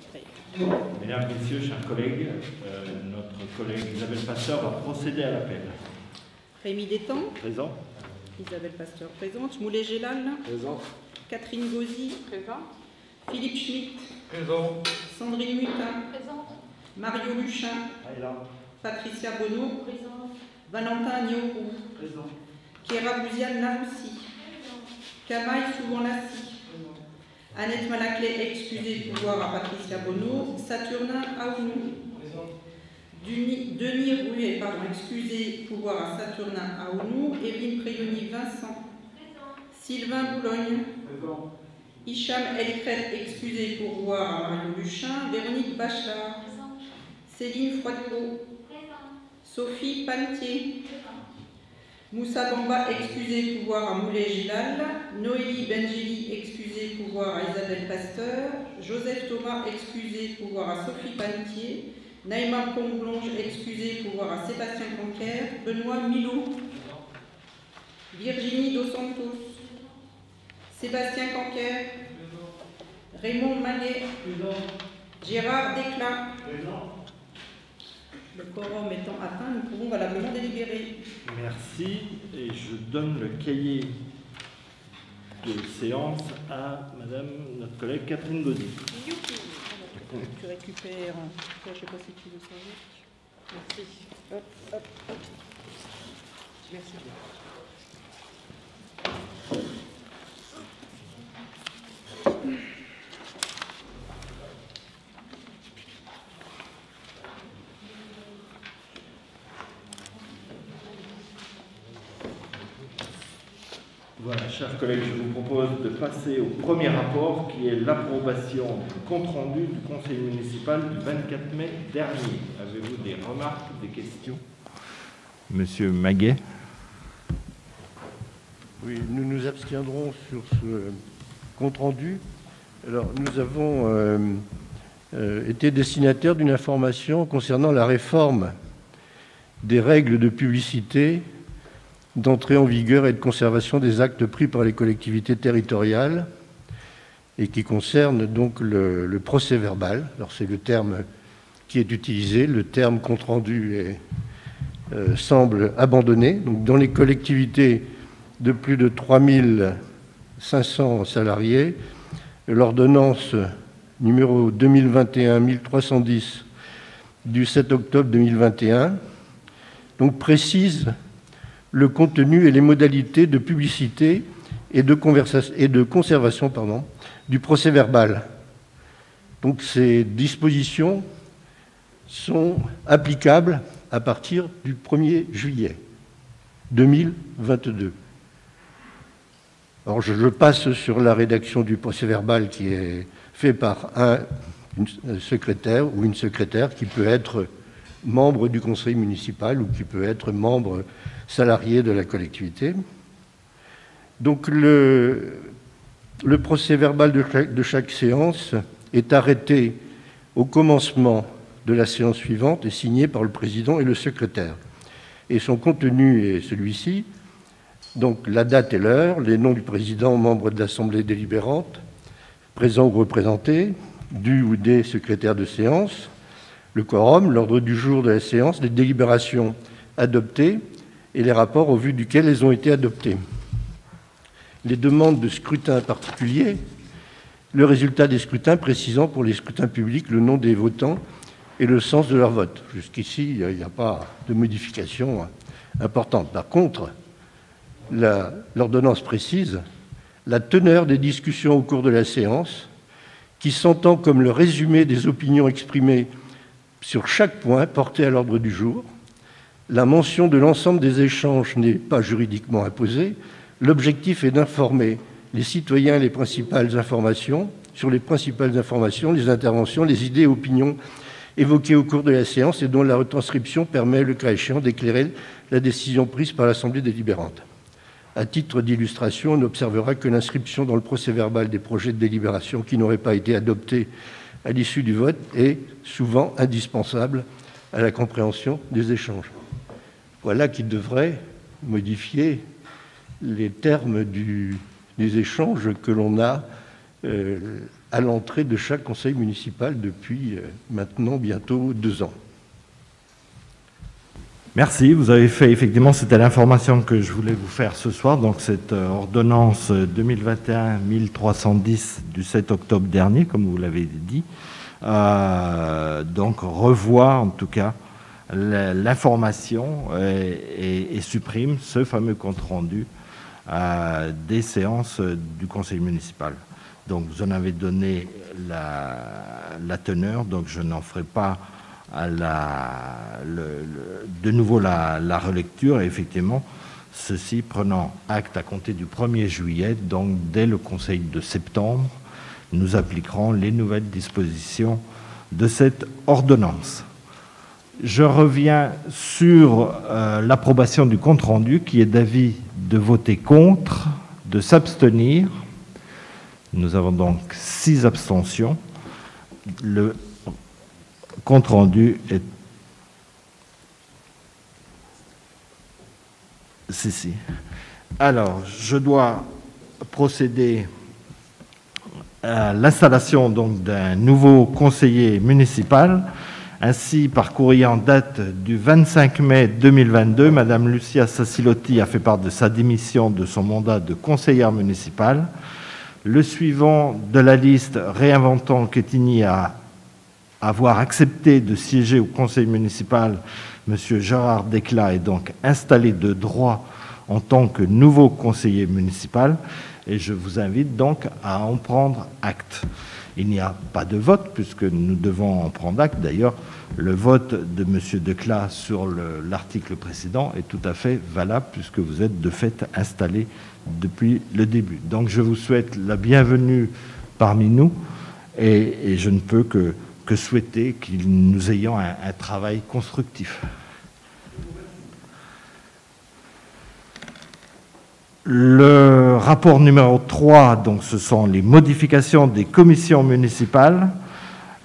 suis. Mesdames, Messieurs, chers collègues, euh, notre collègue Isabelle Pasteur va procéder à l'appel. Rémi Détang, Présent Isabelle Pasteur présente, Moulet Gélal, Présent. Catherine Gauzy, Présent. Philippe Schmitt, Présent. Sandrine Mutin, Présent. Mario Luchin, Aïla. Patricia Bonneau, Présent. Valentin Niorou, Présent. Kiera Bouziane Laroussi, Kamaï Souvan-Lassi, Annette Malaclé, excusez pouvoir à Patricia Bonneau, Saturnin Aounou, Denis, Rouet, pardon, excusez pouvoir à Saturnin Aounou, Evelyne Préoni Vincent, Sylvain Boulogne, Présent. Hicham Elkret, excusez pourvoir à Mario Luchin, Véronique Bachelard, Céline Froidecot, Sophie Pantier, Moussa Bamba, excusez pouvoir à Moulet Gilal, Noélie Bengeli, excusez pouvoir à Isabelle Pasteur, Joseph Thomas, excusez pouvoir à Sophie Pantier, Naïma Comblonge, excusez pouvoir à Sébastien Conquer, Benoît Milou, Virginie Dos Santos, Sébastien Conquer, Raymond Maguet, Gérard Desclats. Le quorum étant atteint, nous pouvons valablement délibérer. Merci. Et je donne le cahier de séance à Madame, notre collègue Catherine Gaudy. Tu récupères. Je sais pas si tu veux savoir. Merci. Hop, hop, hop. Merci bien. Voilà, chers collègues, je vous propose de passer au premier rapport qui est l'approbation du compte-rendu du conseil municipal du 24 mai dernier. Avez-vous des remarques, des questions? Monsieur Maguet Oui, nous nous abstiendrons sur ce compte-rendu. Alors, nous avons euh, euh, été destinataires d'une information concernant la réforme des règles de publicité, d'entrée en vigueur et de conservation des actes pris par les collectivités territoriales et qui concerne donc le, procès verbal. Alors, c'est le terme qui est utilisé. Le terme compte-rendu est, euh, semble abandonné. Donc, dans les collectivités de plus de 3500 salariés, l'ordonnance numéro 2021-1310 du 7 octobre 2021 donc précise le contenu et les modalités de publicité et de, conservation du procès verbal. Donc ces dispositions sont applicables à partir du 1er juillet 2022. Alors je, passe sur la rédaction du procès verbal qui est fait par un, secrétaire ou une secrétaire qui peut être membre du conseil municipal ou qui peut être membre salarié de la collectivité. Donc le, procès verbal de chaque, séance est arrêté au commencement de la séance suivante et signé par le président et le secrétaire. Et son contenu est celui-ci. Donc la date et l'heure, les noms du président, membre de l'Assemblée délibérante, présent ou représenté, du ou des secrétaires de séance, le quorum, l'ordre du jour de la séance, les délibérations adoptées et les rapports au vu duquel elles ont été adoptées. Les demandes de scrutin particulier, le résultat des scrutins précisant pour les scrutins publics le nom des votants et le sens de leur vote. Jusqu'ici, il n'y a pas de modification importante. Par contre, l'ordonnance précise la teneur des discussions au cours de la séance, qui s'entend comme le résumé des opinions exprimées sur chaque point porté à l'ordre du jour. La mention de l'ensemble des échanges n'est pas juridiquement imposée. L'objectif est d'informer les citoyens les principales informations, sur les principales informations, les interventions, les idées et opinions évoquées au cours de la séance et dont la retranscription permet, le cas échéant, d'éclairer la décision prise par l'Assemblée délibérante. À titre d'illustration, on observera que l'inscription dans le procès-verbal des projets de délibération qui n'auraient pas été adoptés à l'issue du vote est souvent indispensable à la compréhension des échanges. Voilà qui devrait modifier les termes des échanges que l'on a euh, à l'entrée de chaque conseil municipal depuis euh, maintenant bientôt deux ans. Merci, vous avez fait effectivement, c'était l'information que je voulais vous faire ce soir, donc cette euh, ordonnance 2021-1310 du 7 octobre dernier, comme vous l'avez dit, donc revoit en tout cas l'information et, et, supprime ce fameux compte-rendu euh, des séances du conseil municipal. Donc vous en avez donné la, la teneur, donc je n'en ferai pas la, de nouveau la, relecture, et effectivement, ceci prenant acte à compter du 1er juillet, donc dès le Conseil de septembre, nous appliquerons les nouvelles dispositions de cette ordonnance. Je reviens sur euh, l'approbation du compte-rendu qui est d'avis de voter contre, de s'abstenir. Nous avons donc six abstentions. Le compte rendu est. Si, si. Alors, je dois procéder à l'installation d'un nouveau conseiller municipal. Ainsi, par courrier en date du 25 mai 2022, Madame Lucia Sassilotti a fait part de sa démission de son mandat de conseillère municipale. Le suivant de la liste Réinventant Quetigny a avoir accepté de siéger au conseil municipal, M. Gérard Desclas est donc installé de droit en tant que nouveau conseiller municipal et je vous invite donc à en prendre acte. Il n'y a pas de vote puisque nous devons en prendre acte. D'ailleurs, le vote de M. Declas sur l'article précédent est tout à fait valable puisque vous êtes de fait installé depuis le début. Donc je vous souhaite la bienvenue parmi nous et, je ne peux que que souhaiter qu'il nous ayons un, travail constructif. Le rapport numéro 3, donc, ce sont les modifications des commissions municipales,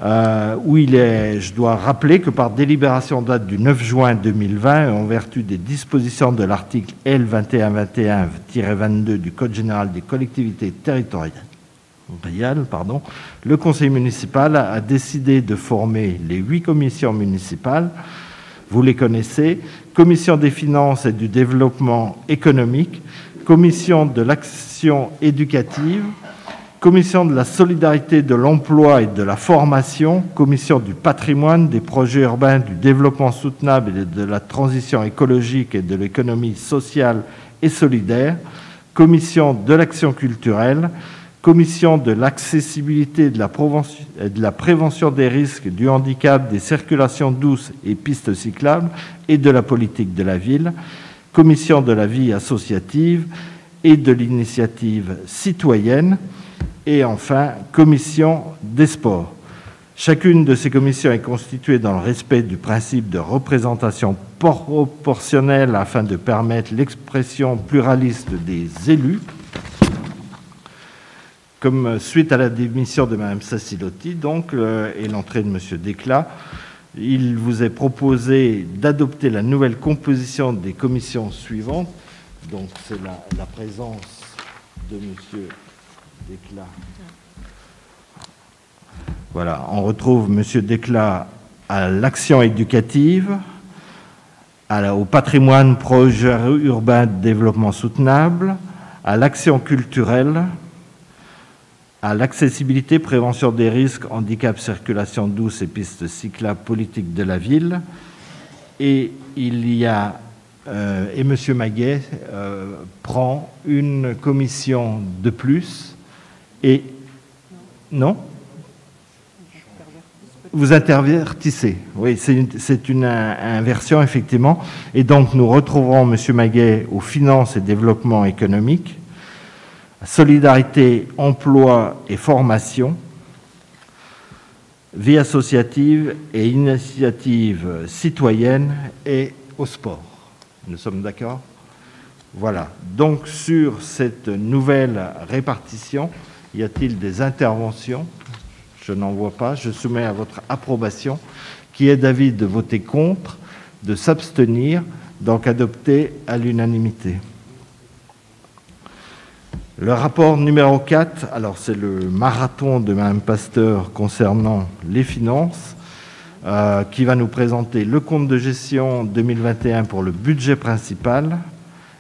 euh, où il est, je dois rappeler que par délibération date du 9 juin 2020, en vertu des dispositions de l'article L2121-22 du Code général des collectivités territoriales, le conseil municipal a décidé de former les huit commissions municipales. Vous les connaissez, commission des finances et du développement économique, commission de l'action éducative, commission de la solidarité, de l'emploi et de la formation, commission du patrimoine, des projets urbains, du développement soutenable et de la transition écologique et de l'économie sociale et solidaire, commission de l'action culturelle, commission de l'accessibilité et de la, prévention des risques du handicap, des circulations douces et pistes cyclables et de la politique de la ville, commission de la vie associative et de l'initiative citoyenne, et enfin commission des sports. Chacune de ces commissions est constituée dans le respect du principe de représentation proportionnelle afin de permettre l'expression pluraliste des élus comme suite à la démission de Mme Sassilotti euh, et l'entrée de M. Desclas, il vous est proposé d'adopter la nouvelle composition des commissions suivantes. Donc c'est la, présence de M. Desclas. Voilà, on retrouve M. Desclas à l'action éducative, au patrimoine projet urbain de développement soutenable, à l'action culturelle, à l'accessibilité, prévention des risques, handicap, circulation douce et pistes cyclables, politique de la ville. Et il y a, euh, et M. Maguet euh, prend une commission de plus et non? Vous intervertissez. Oui, c'est une, une, inversion, effectivement. Et donc, nous retrouverons M. Maguet aux finances et développement économique, solidarité, emploi et formation, vie associative et initiative citoyenne et au sport. Nous sommes d'accord? Voilà. Donc sur cette nouvelle répartition, y a-t-il des interventions? Je n'en vois pas. Je soumets à votre approbation qui est d'avis de voter contre, de s'abstenir, donc adopté à l'unanimité. Le rapport numéro 4, alors c'est le marathon de Mme Pasteur concernant les finances, euh, qui va nous présenter le compte de gestion 2021 pour le budget principal,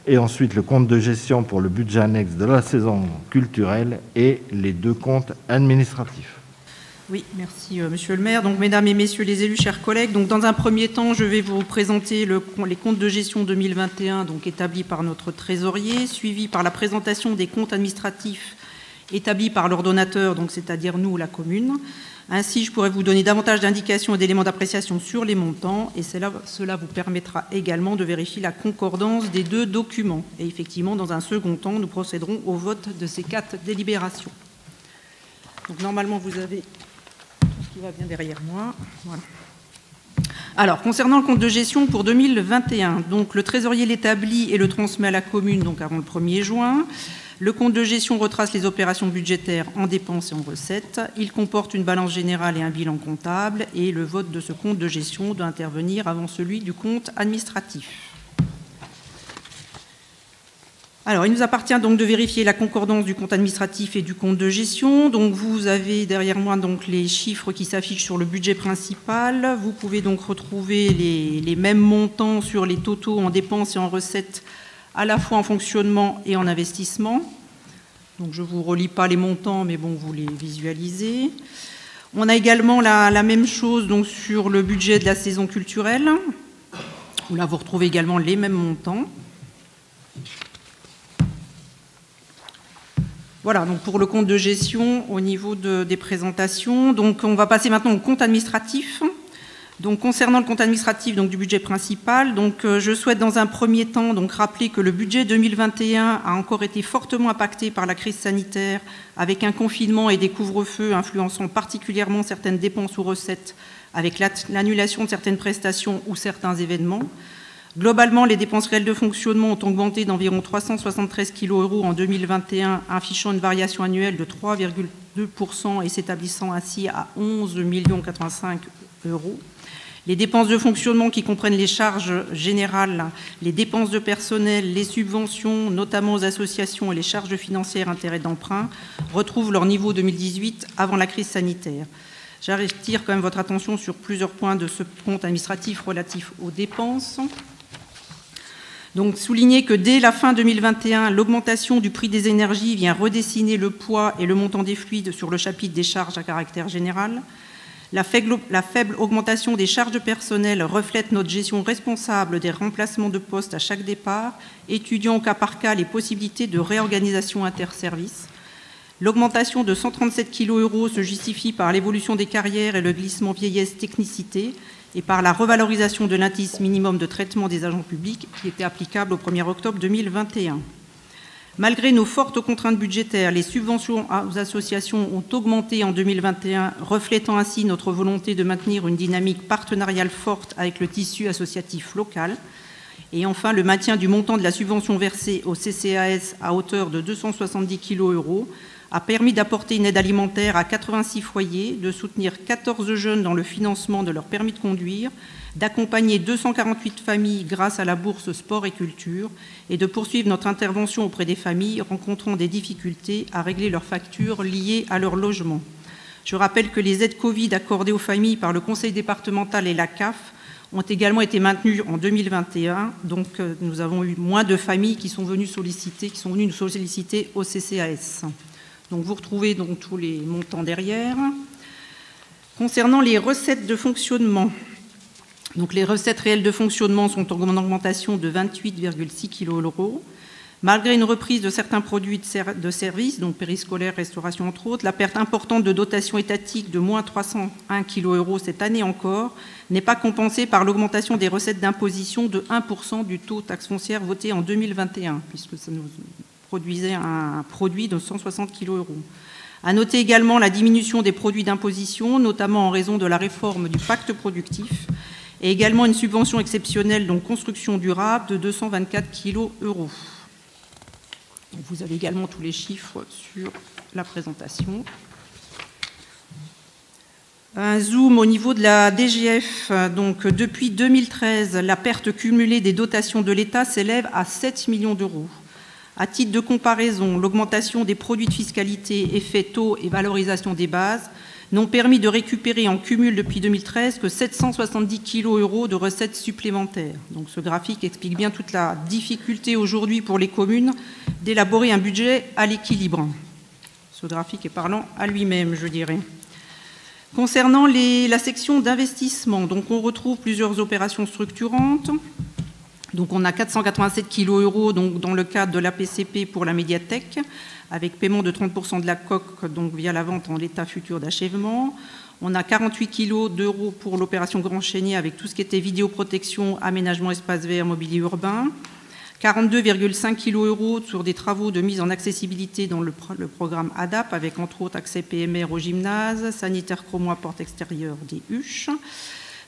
et ensuite le compte de gestion pour le budget annexe de la saison culturelle et les deux comptes administratifs. Oui, merci euh, Monsieur le maire. Donc, mesdames et messieurs les élus, chers collègues, donc dans un premier temps, je vais vous présenter les comptes de gestion 2021, donc établis par notre trésorier, suivi par la présentation des comptes administratifs établis par l'ordonnateur, c'est-à-dire nous, la commune. Ainsi, je pourrais vous donner davantage d'indications et d'éléments d'appréciation sur les montants, et cela, cela vous permettra également de vérifier la concordance des deux documents. Et effectivement, dans un second temps, nous procéderons au vote de ces quatre délibérations. Donc normalement, vous avez va bien derrière moi. Alors, concernant le compte de gestion pour 2021, donc le trésorier l'établit et le transmet à la commune avant le 1er juin. Le compte de gestion retrace les opérations budgétaires en dépenses et en recettes. Il comporte une balance générale et un bilan comptable et le vote de ce compte de gestion doit intervenir avant celui du compte administratif. Alors, il nous appartient donc de vérifier la concordance du compte administratif et du compte de gestion. Donc, vous avez derrière moi donc les chiffres qui s'affichent sur le budget principal. Vous pouvez donc retrouver les, mêmes montants sur les totaux en dépenses et en recettes, à la fois en fonctionnement et en investissement. Donc, je ne vous relis pas les montants, mais bon, vous les visualisez. On a également la, même chose donc, sur le budget de la saison culturelle, là, vous retrouvez également les mêmes montants. Voilà, donc pour le compte de gestion au niveau des présentations. On va passer maintenant au compte administratif. Concernant le compte administratif du budget principal, euh, je souhaite dans un premier temps rappeler que le budget 2021 a encore été fortement impacté par la crise sanitaire avec un confinement et des couvre-feux influençant particulièrement certaines dépenses ou recettes avec l'annulation de certaines prestations ou certains événements. Globalement, les dépenses réelles de fonctionnement ont augmenté d'environ 373 kg euros en 2021, affichant une variation annuelle de 3,2% et s'établissant ainsi à 11 85 euros. Les dépenses de fonctionnement qui comprennent les charges générales, les dépenses de personnel, les subventions, notamment aux associations et les charges financières intérêts d'emprunt, retrouvent leur niveau 2018 avant la crise sanitaire. J'attire quand même votre attention sur plusieurs points de ce compte administratif relatif aux dépenses. Donc souligner que dès la fin 2021, l'augmentation du prix des énergies vient redessiner le poids et le montant des fluides sur le chapitre des charges à caractère général. La faible, augmentation des charges de personnel reflète notre gestion responsable des remplacements de postes à chaque départ, étudiant au cas par cas les possibilités de réorganisation interservices. L'augmentation de 137 kg euros se justifie par l'évolution des carrières et le glissement vieillesse-technicité, et par la revalorisation de l'indice minimum de traitement des agents publics qui était applicable au 1er octobre 2021. Malgré nos fortes contraintes budgétaires, les subventions aux associations ont augmenté en 2021, reflétant ainsi notre volonté de maintenir une dynamique partenariale forte avec le tissu associatif local. Et enfin, le maintien du montant de la subvention versée au CCAS à hauteur de 270 kg euros a permis d'apporter une aide alimentaire à 86 foyers, de soutenir 14 jeunes dans le financement de leur permis de conduire, d'accompagner 248 familles grâce à la bourse sport et culture et de poursuivre notre intervention auprès des familles rencontrant des difficultés à régler leurs factures liées à leur logement. Je rappelle que les aides Covid accordées aux familles par le Conseil départemental et la CAF ont également été maintenues en 2021. Donc euh, nous avons eu moins de familles qui sont venues solliciter, qui sont venues nous solliciter au CCAS. Donc vous retrouvez donc tous les montants derrière. Concernant les recettes de fonctionnement, donc les recettes réelles de fonctionnement sont en augmentation de 28,6 kg euros. Malgré une reprise de certains produits de services, donc périscolaire, restauration entre autres, la perte importante de dotation étatique de moins 301 kg euros cette année encore n'est pas compensée par l'augmentation des recettes d'imposition de 1% du taux taxe foncière voté en 2021, puisque ça nous produisait un produit de 160 kg euros. À noter également la diminution des produits d'imposition, notamment en raison de la réforme du pacte productif, et également une subvention exceptionnelle, donc construction durable, de 224 kg euros. Vous avez également tous les chiffres sur la présentation. Un zoom au niveau de la DGF. Donc, depuis 2013, la perte cumulée des dotations de l'État s'élève à 7 millions d'euros. À titre de comparaison, l'augmentation des produits de fiscalité, effet taux et valorisation des bases n'ont permis de récupérer en cumul depuis 2013 que 770 kg euros de recettes supplémentaires. Donc ce graphique explique bien toute la difficulté aujourd'hui pour les communes d'élaborer un budget à l'équilibre. Ce graphique est parlant à lui-même, je dirais. Concernant la section d'investissement, donc on retrouve plusieurs opérations structurantes. Donc on a 487 kg euros dans le cadre de l'APCP pour la médiathèque, avec paiement de 30% de la coque donc via la vente en l'état futur d'achèvement. On a 48 kg d'euros pour l'opération Grand Chénier avec tout ce qui était vidéoprotection, aménagement espace vert, mobilier urbain. 42,5 kg euros sur des travaux de mise en accessibilité dans le, programme ADAP, avec entre autres accès PMR au gymnase, sanitaire chromois porte extérieure des huches.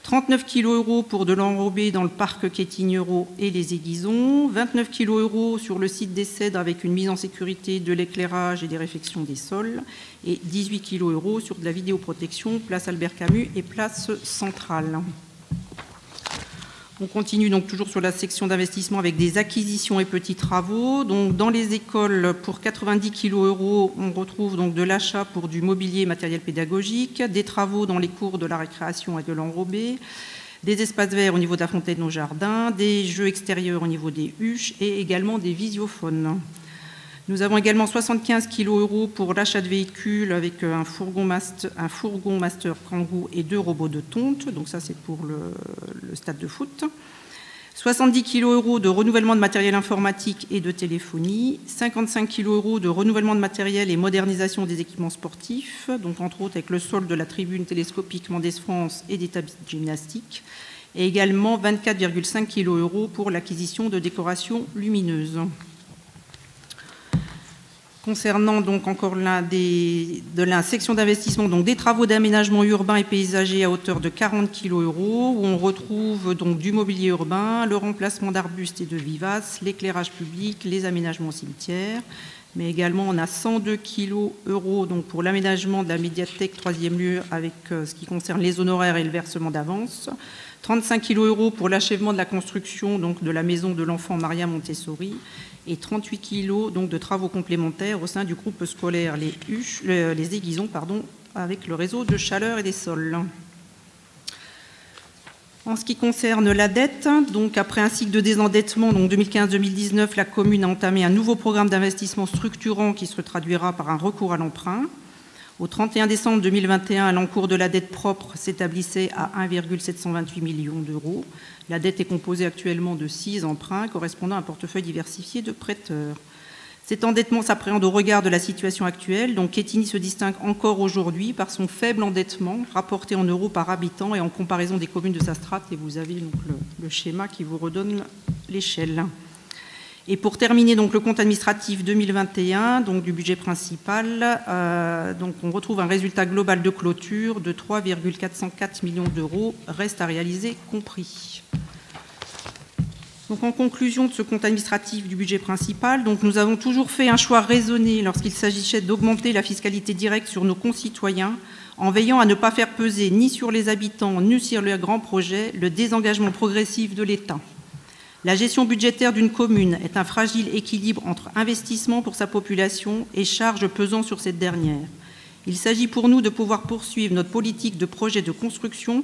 39 kg euros pour de l'enrobé dans le parc Quétignereau et les aiguisons, 29 kg euros sur le site des Cèdres avec une mise en sécurité de l'éclairage et des réfections des sols, et 18 kg euros sur de la vidéoprotection, place Albert Camus et place Centrale. On continue donc toujours sur la section d'investissement avec des acquisitions et petits travaux. Donc dans les écoles, pour 90 kg euros, on retrouve donc de l'achat pour du mobilier et matériel pédagogique, des travaux dans les cours de la récréation et de l'enrobé, des espaces verts au niveau de la fontaine au jardin, des jeux extérieurs au niveau des huches et également des visiophones. Nous avons également 75 kg euros pour l'achat de véhicules avec un fourgon, master, un Kangoo et deux robots de tonte. Donc ça, c'est pour le, stade de foot. 70 kg euros de renouvellement de matériel informatique et de téléphonie, 55 kg euros de renouvellement de matériel et modernisation des équipements sportifs, donc entre autres avec le sol de la tribune télescopique Mendes France et des tapis de gymnastique, et également 24,5 kg euros pour l'acquisition de décorations lumineuses. Concernant donc encore l'un des, de la section d'investissement, donc des travaux d'aménagement urbain et paysager à hauteur de 40 kg euros, où on retrouve donc du mobilier urbain, le remplacement d'arbustes et de vivaces, l'éclairage public, les aménagements cimetières, mais également on a 102 kg euros donc pour l'aménagement de la médiathèque troisième lieu avec euh, ce qui concerne les honoraires et le versement d'avance, 35 kg euros pour l'achèvement de la construction donc de la maison de l'enfant Maria Montessori et 38 kg donc, de travaux complémentaires au sein du groupe scolaire Les, les Aiguisons avec le réseau de chaleur et des sols. En ce qui concerne la dette, après un cycle de désendettement, donc 2015-2019, la commune a entamé un nouveau programme d'investissement structurant qui se traduira par un recours à l'emprunt. Au 31 décembre 2021, l'encours de la dette propre s'établissait à 1,728 millions d'euros. La dette est composée actuellement de six emprunts correspondant à un portefeuille diversifié de prêteurs. Cet endettement s'appréhende au regard de la situation actuelle. Donc, Kétini se distingue encore aujourd'hui par son faible endettement rapporté en euros par habitant et en comparaison des communes de sa strate. Et vous avez donc le schéma qui vous redonne l'échelle. Et pour terminer le compte administratif 2021, donc du budget principal, euh, donc on retrouve un résultat global de clôture de 3,404 millions d'euros, reste à réaliser compris. En conclusion de ce compte administratif du budget principal, nous avons toujours fait un choix raisonné lorsqu'il s'agissait d'augmenter la fiscalité directe sur nos concitoyens, en veillant à ne pas faire peser ni sur les habitants ni sur les grands projets le désengagement progressif de l'État. La gestion budgétaire d'une commune est un fragile équilibre entre investissement pour sa population et charges pesant sur cette dernière. Il s'agit pour nous de pouvoir poursuivre notre politique de projet de construction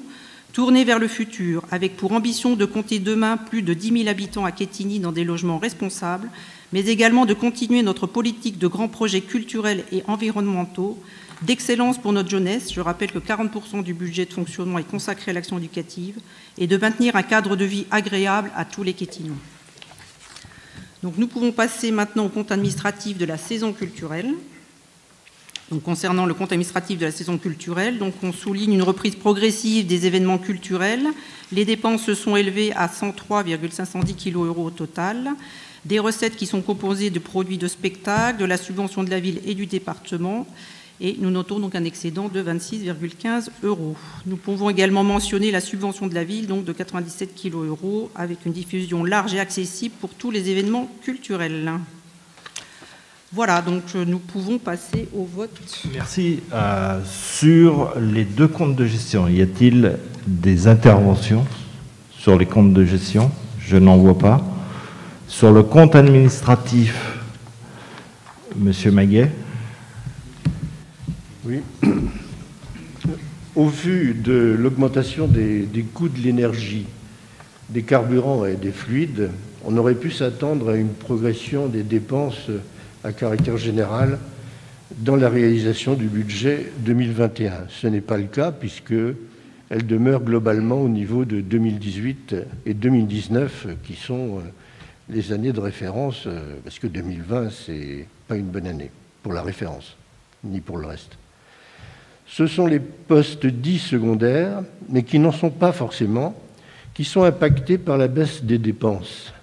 tournée vers le futur, avec pour ambition de compter demain plus de 10 000 habitants à Quetigny dans des logements responsables, mais également de continuer notre politique de grands projets culturels et environnementaux d'excellence pour notre jeunesse, je rappelle que 40% du budget de fonctionnement est consacré à l'action éducative, et de maintenir un cadre de vie agréable à tous les Quétinois. Nous pouvons passer maintenant au compte administratif de la saison culturelle. Concernant le compte administratif de la saison culturelle, donc on souligne une reprise progressive des événements culturels. Les dépenses se sont élevées à 103,510 kg euros au total. Des recettes qui sont composées de produits de spectacle, de la subvention de la ville et du département, et nous notons donc un excédent de 26,15 euros. Nous pouvons également mentionner la subvention de la ville donc de 97 kg euros avec une diffusion large et accessible pour tous les événements culturels. Voilà, donc nous pouvons passer au vote. Merci. Euh, sur les deux comptes de gestion, y a-t-il des interventions sur les comptes de gestion? Je n'en vois pas. Sur le compte administratif Monsieur Maguet? Oui. Au vu de l'augmentation des, coûts de l'énergie, des carburants et des fluides, on aurait pu s'attendre à une progression des dépenses à caractère général dans la réalisation du budget 2021. Ce n'est pas le cas puisqu'elle demeure globalement au niveau de 2018 et 2019 qui sont les années de référence, parce que 2020, ce n'est pas une bonne année pour la référence, ni pour le reste. Ce sont les postes dits secondaires, mais qui n'en sont pas forcément, qui sont impactés par la baisse des dépenses.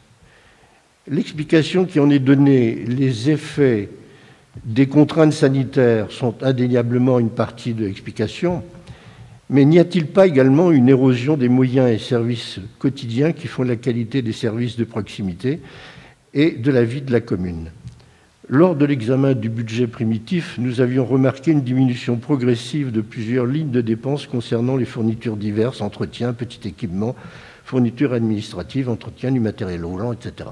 L'explication qui en est donnée, les effets des contraintes sanitaires sont indéniablement une partie de l'explication, mais n'y a-t-il pas également une érosion des moyens et services quotidiens qui font la qualité des services de proximité et de la vie de la commune? Lors de l'examen du budget primitif, nous avions remarqué une diminution progressive de plusieurs lignes de dépenses concernant les fournitures diverses, entretien, petit équipement, fournitures administratives, entretien du matériel roulant, etc.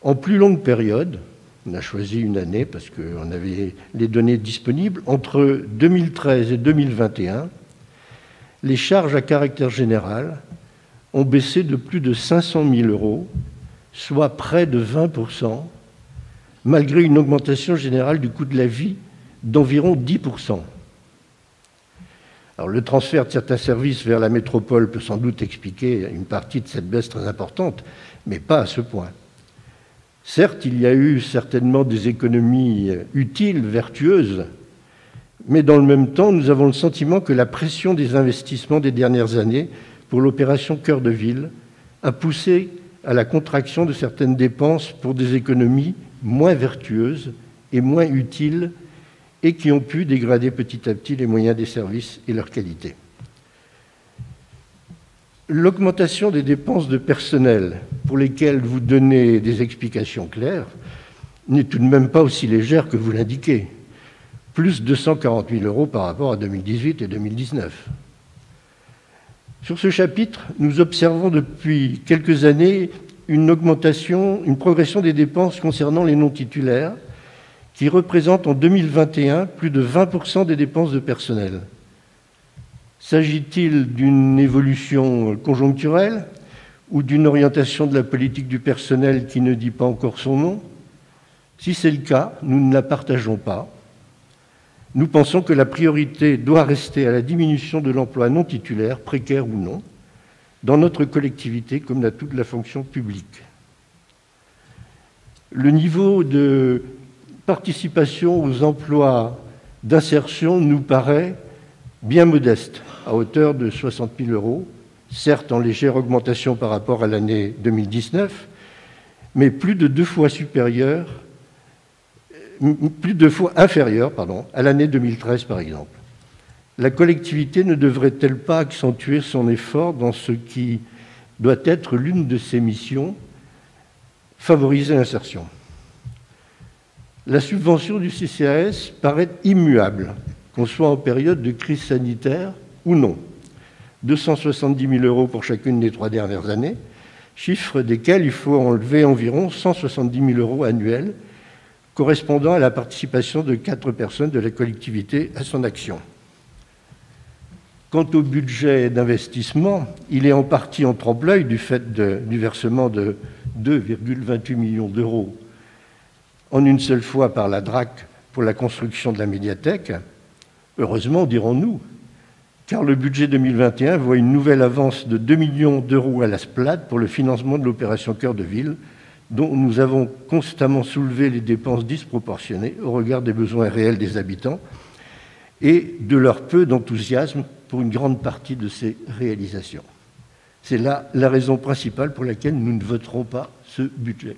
En plus longue période, on a choisi une année parce qu'on avait les données disponibles. Entre 2013 et 2021, les charges à caractère général ont baissé de plus de 500 000 euros, soit près de 20 malgré une augmentation générale du coût de la vie d'environ 10 Alors, le transfert de certains services vers la métropole peut sans doute expliquer une partie de cette baisse très importante, mais pas à ce point. Certes, il y a eu certainement des économies utiles, vertueuses, mais dans le même temps, nous avons le sentiment que la pression des investissements des dernières années pour l'opération Cœur de Ville a poussé à la contraction de certaines dépenses pour des économies moins vertueuses et moins utiles et qui ont pu dégrader petit à petit les moyens des services et leur qualité. L'augmentation des dépenses de personnel, pour lesquelles vous donnez des explications claires, n'est tout de même pas aussi légère que vous l'indiquez. Plus de 140 000 euros par rapport à 2018 et 2019. Sur ce chapitre, nous observons depuis quelques années une augmentation, une progression des dépenses concernant les non-titulaires, qui représentent en 2021 plus de 20% des dépenses de personnel. S'agit-il d'une évolution conjoncturelle ou d'une orientation de la politique du personnel qui ne dit pas encore son nom? Si c'est le cas, nous ne la partageons pas. Nous pensons que la priorité doit rester à la diminution de l'emploi non titulaire, précaire ou non, dans notre collectivité comme dans toute la fonction publique. Le niveau de participation aux emplois d'insertion nous paraît bien modeste, à hauteur de 60 000 euros, certes en légère augmentation par rapport à l'année 2019, mais plus de deux fois supérieur, plus de fois inférieur pardon, à l'année 2013 par exemple. La collectivité ne devrait-elle pas accentuer son effort dans ce qui doit être l'une de ses missions, favoriser l'insertion? La subvention du CCAS paraît immuable qu'on soit en période de crise sanitaire ou non. 270 000 euros pour chacune des trois dernières années, chiffre desquels il faut enlever environ 170 000 euros annuels, correspondant à la participation de quatre personnes de la collectivité à son action. Quant au budget d'investissement, il est en partie en trompe-l'œil du fait du versement de 2,28 millions d'euros en une seule fois par la DRAC pour la construction de la médiathèque, Heureusement, dirons-nous, car le budget 2021 voit une nouvelle avance de 2 millions d'euros à la SPLAD pour le financement de l'opération Cœur de Ville, dont nous avons constamment soulevé les dépenses disproportionnées au regard des besoins réels des habitants et de leur peu d'enthousiasme pour une grande partie de ces réalisations. C'est là la raison principale pour laquelle nous ne voterons pas ce budget.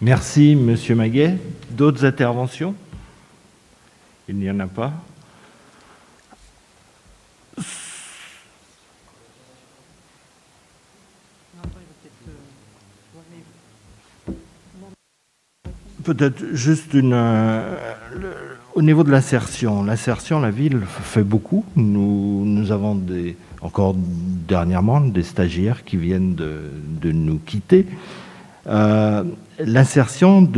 Merci, Monsieur Maguet. D'autres interventions? Il n'y en a pas. Peut-être juste une. Euh, au niveau de l'insertion, l'insertion, la ville fait beaucoup. Nous, avons des, encore dernièrement des stagiaires qui viennent de, nous quitter. Euh, l'insertion,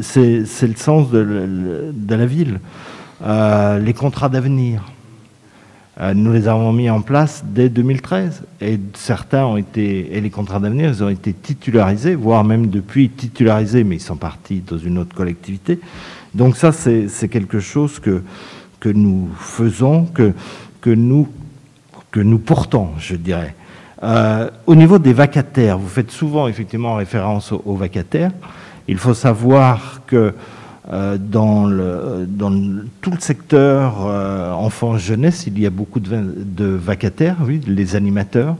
c'est le sens de, la ville. Euh, les contrats d'avenir, nous les avons mis en place dès 2013 et certains ont été, et les contrats d'avenir, ils ont été titularisés, voire même depuis titularisés, mais ils sont partis dans une autre collectivité. Donc ça, c'est quelque chose que, que nous faisons, que, que, nous, que nous portons, je dirais. Euh, au niveau des vacataires, vous faites souvent effectivement référence aux, vacataires. Il faut savoir que euh, dans, le, dans tout le secteur euh, enfants-jeunesse, il y a beaucoup de, de, vacataires, oui, les animateurs.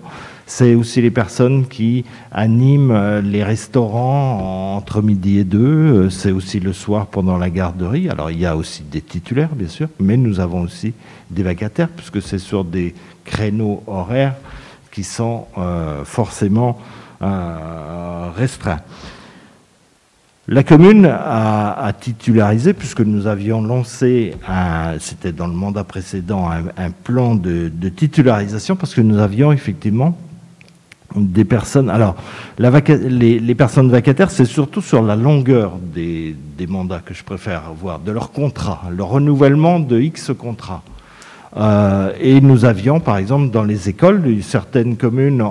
C'est aussi les personnes qui animent les restaurants entre midi et deux. C'est aussi le soir pendant la garderie. Alors il y a aussi des titulaires, bien sûr, mais nous avons aussi des vacataires, puisque c'est sur des créneaux horaires qui sont euh, forcément euh, restreints. La commune a, titularisé, puisque nous avions lancé, c'était dans le mandat précédent, un, plan de, titularisation, parce que nous avions effectivement des personnes. Alors, les, personnes vacataires, c'est surtout sur la longueur des, mandats que je préfère voir, de leur contrat, le renouvellement de X contrats. Euh, et nous avions, par exemple, dans les écoles, certaines communes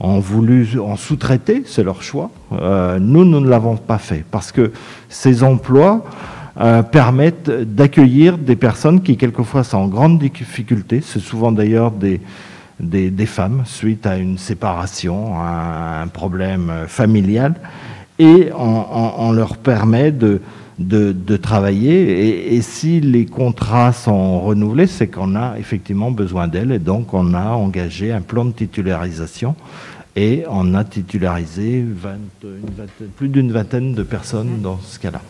ont, voulu en sous-traiter, c'est leur choix. Euh, nous, nous ne l'avons pas fait parce que ces emplois euh, permettent d'accueillir des personnes qui, quelquefois, sont en grande difficulté. C'est souvent d'ailleurs des, des, femmes suite à une séparation, à un problème familial. Et on leur permet de de, travailler. Et, si les contrats sont renouvelés, c'est qu'on a effectivement besoin d'elles. Et donc, on a engagé un plan de titularisation. Et on a titularisé plus d'une vingtaine de personnes dans ce cas-là.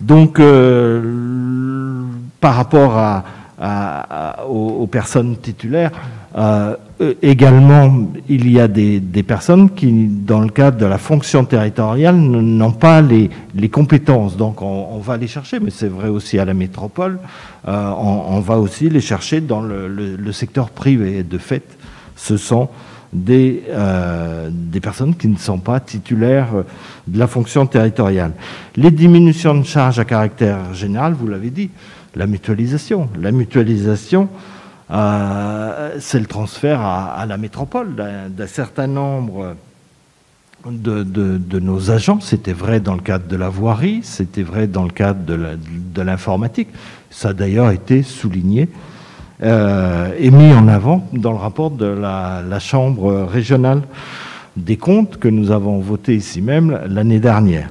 Donc, euh, par rapport à, aux, personnes titulaires. Euh, également, il y a des, personnes qui, dans le cadre de la fonction territoriale, n'ont pas les, compétences. Donc, on, va les chercher, mais c'est vrai aussi à la métropole. Euh, on, va aussi les chercher dans le, secteur privé. De fait, ce sont euh, des personnes qui ne sont pas titulaires de la fonction territoriale. Les diminutions de charges à caractère général, vous l'avez dit, la mutualisation. La mutualisation, euh, c'est le transfert à, la métropole d'un certain nombre de, nos agents. C'était vrai dans le cadre de la voirie, c'était vrai dans le cadre de l'informatique. Ça a d'ailleurs été souligné euh, et mis en avant dans le rapport de la, la Chambre régionale des comptes que nous avons voté ici même l'année dernière.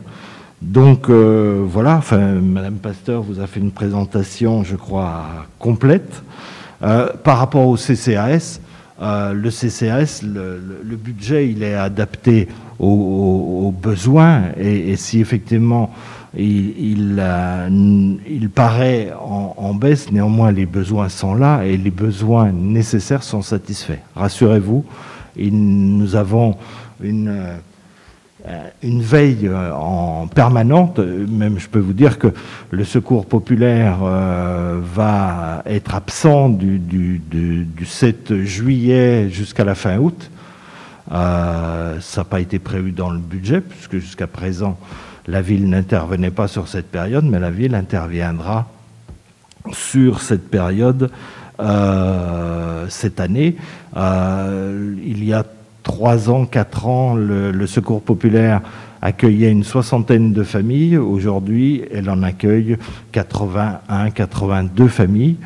Donc euh, voilà, enfin, Madame Pasteur vous a fait une présentation, je crois, complète. Euh, par rapport au CCAS, euh, le CCAS, le, budget, il est adapté aux, besoins et, si effectivement il, paraît en, baisse, néanmoins les besoins sont là et les besoins nécessaires sont satisfaits. Rassurez-vous, nous avons une une veille euh, en permanente. Même je peux vous dire que le secours populaire euh, va être absent du, du, 7 juillet jusqu'à la fin août. ça n'a pas été prévu dans le budget, puisque jusqu'à présent, la ville n'intervenait pas sur cette période, mais la ville interviendra sur cette période cette année. il y a trois ans, quatre ans, le, Secours populaire accueillait une soixantaine de familles. Aujourd'hui, elle en accueille 81, 82 familles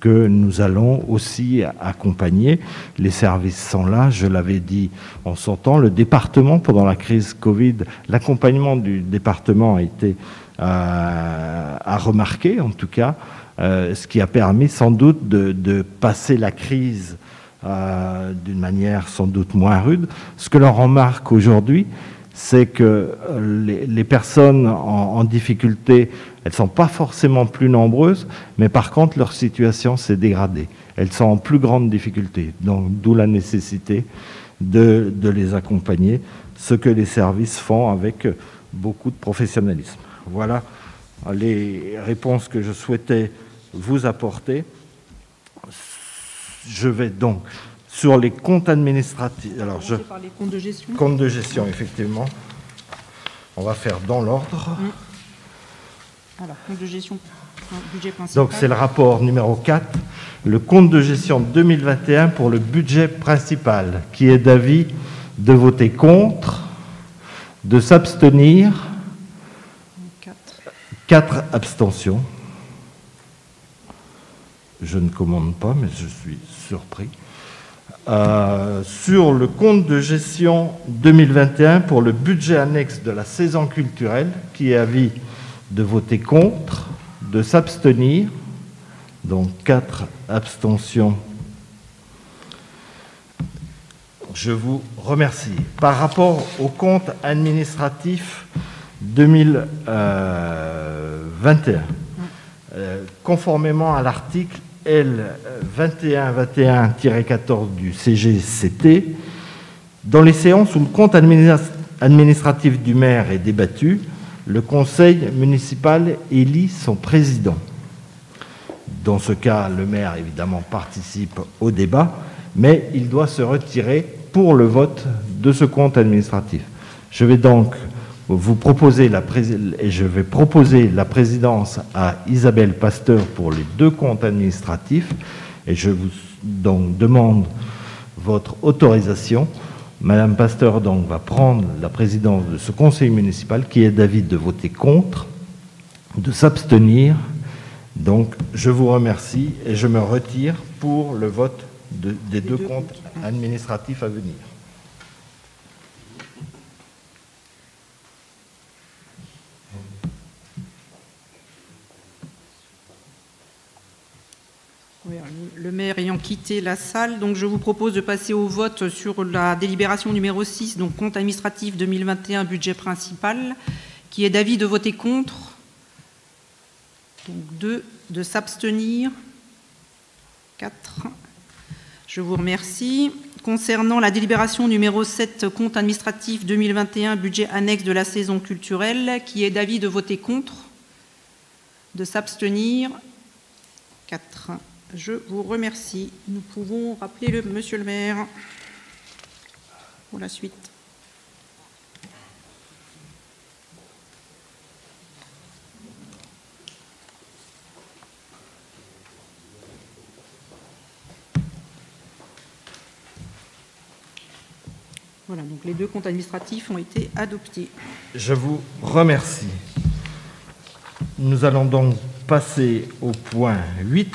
que nous allons aussi accompagner. Les services sont là, je l'avais dit en temps. Le département, pendant la crise Covid, l'accompagnement du département a été euh, à remarquer, en tout cas, euh, ce qui a permis sans doute de, de passer la crise euh, d'une manière sans doute moins rude. Ce que l'on remarque aujourd'hui, c'est que les, personnes en, difficulté, elles ne sont pas forcément plus nombreuses, mais par contre, leur situation s'est dégradée. Elles sont en plus grande difficulté. Donc, d'où la nécessité de, les accompagner, ce que les services font avec beaucoup de professionnalisme. Voilà les réponses que je souhaitais vous apporter. Je vais donc sur les comptes administratifs. Alors, je... par les comptes de gestion. Comptes de gestion, effectivement. On va faire dans l'ordre. Alors, compte de gestion, budget principal. Donc c'est le rapport numéro 4, le compte de gestion 2021 pour le budget principal, qui est d'avis de voter contre, de s'abstenir, 4. quatre abstentions. Je ne commande pas, mais je suis Euh, sur le compte de gestion 2021 pour le budget annexe de la saison culturelle, qui est avis de voter contre, de s'abstenir, donc quatre abstentions. Je vous remercie. Par rapport au compte administratif 2021, euh, conformément à l'article L 2121-14 du CGCT, dans les séances où le compte administratif du maire est débattu, le conseil municipal élit son président. Dans ce cas, le maire, évidemment, participe au débat, mais il doit se retirer pour le vote de ce compte administratif. Je vais donc vous proposer la et je vais proposer la présidence à Isabelle Pasteur pour les deux comptes administratifs et je vous donc demande votre autorisation. Madame Pasteur donc va prendre la présidence de ce conseil municipal qui est d'avis de voter contre, de s'abstenir. Donc je vous remercie et je me retire pour le vote des deux comptes administratifs à venir. Le maire ayant quitté la salle, donc je vous propose de passer au vote sur la délibération numéro 6, donc compte administratif 2021, budget principal, qui est d'avis de voter contre, donc 2, de s'abstenir, 4. Je vous remercie. Concernant la délibération numéro 7, compte administratif 2021, budget annexe de la saison culturelle, qui est d'avis de voter contre, de s'abstenir, 4. Je vous remercie. Nous pouvons rappeler le monsieur le maire pour la suite. Voilà, donc les deux comptes administratifs ont été adoptés. Je vous remercie. Nous allons donc passer au point 8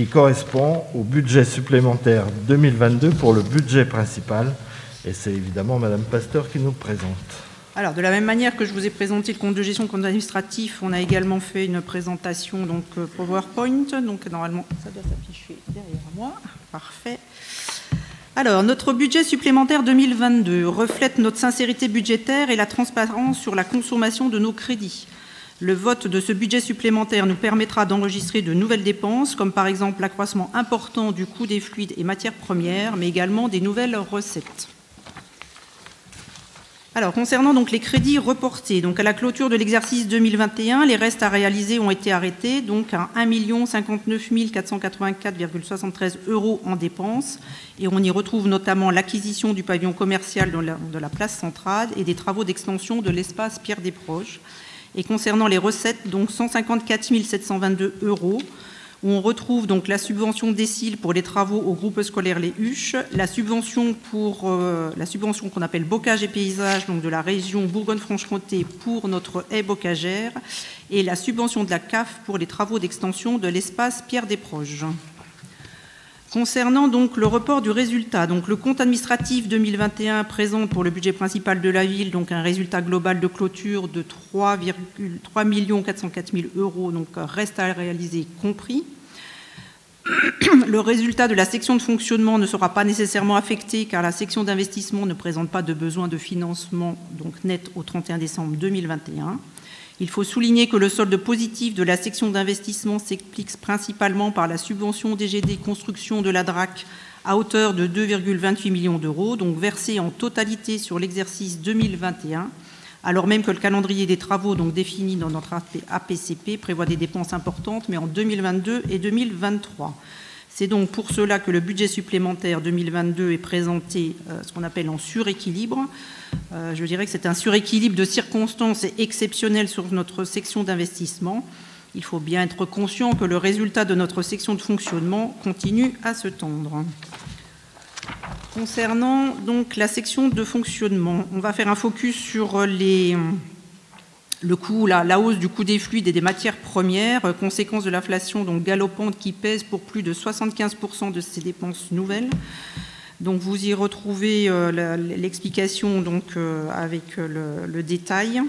qui correspond au budget supplémentaire 2022 pour le budget principal. Et c'est évidemment Madame Pasteur qui nous présente. Alors, de la même manière que je vous ai présenté le compte de gestion, compte administratif, on a également fait une présentation donc euh, PowerPoint. Donc, normalement, ça doit s'afficher derrière moi. Parfait. Alors, notre budget supplémentaire 2022 reflète notre sincérité budgétaire et la transparence sur la consommation de nos crédits. Le vote de ce budget supplémentaire nous permettra d'enregistrer de nouvelles dépenses, comme par exemple l'accroissement important du coût des fluides et matières premières, mais également des nouvelles recettes. Alors, concernant donc les crédits reportés, à la clôture de l'exercice 2021, les restes à réaliser ont été arrêtés, donc à 1 59 484,73 euros en dépenses, et on y retrouve notamment l'acquisition du pavillon commercial de la place centrale et des travaux d'extension de l'espace Pierre des Proches, et concernant les recettes, donc 154 722 euros, où on retrouve donc la subvention décile pour les travaux au groupe scolaire Les Huches, la subvention pour euh, la subvention qu'on appelle bocage et paysage donc de la région Bourgogne-Franche-Comté pour notre haie bocagère et la subvention de la CAF pour les travaux d'extension de l'espace Pierre des Proches. Concernant donc le report du résultat, donc le compte administratif 2021 présente pour le budget principal de la ville donc un résultat global de clôture de 3, 404 000 euros, donc reste à réaliser compris. Le résultat de la section de fonctionnement ne sera pas nécessairement affecté car la section d'investissement ne présente pas de besoin de financement donc net au 31 décembre 2021. Il faut souligner que le solde positif de la section d'investissement s'explique principalement par la subvention DGD construction de la DRAC à hauteur de 2,28 millions d'euros, donc versée en totalité sur l'exercice 2021, alors même que le calendrier des travaux donc défini dans notre APCP prévoit des dépenses importantes, mais en 2022 et 2023. C'est donc pour cela que le budget supplémentaire 2022 est présenté euh, ce qu'on appelle en suréquilibre. Euh, je dirais que c'est un suréquilibre de circonstances exceptionnel sur notre section d'investissement. Il faut bien être conscient que le résultat de notre section de fonctionnement continue à se tendre. Concernant donc la section de fonctionnement, on va faire un focus sur les, le coût, la, hausse du coût des fluides et des matières premières, euh, conséquence de l'inflation donc galopante qui pèse pour plus de 75% de ces dépenses nouvelles. Donc vous y retrouvez euh, l'explication euh, avec le, détail.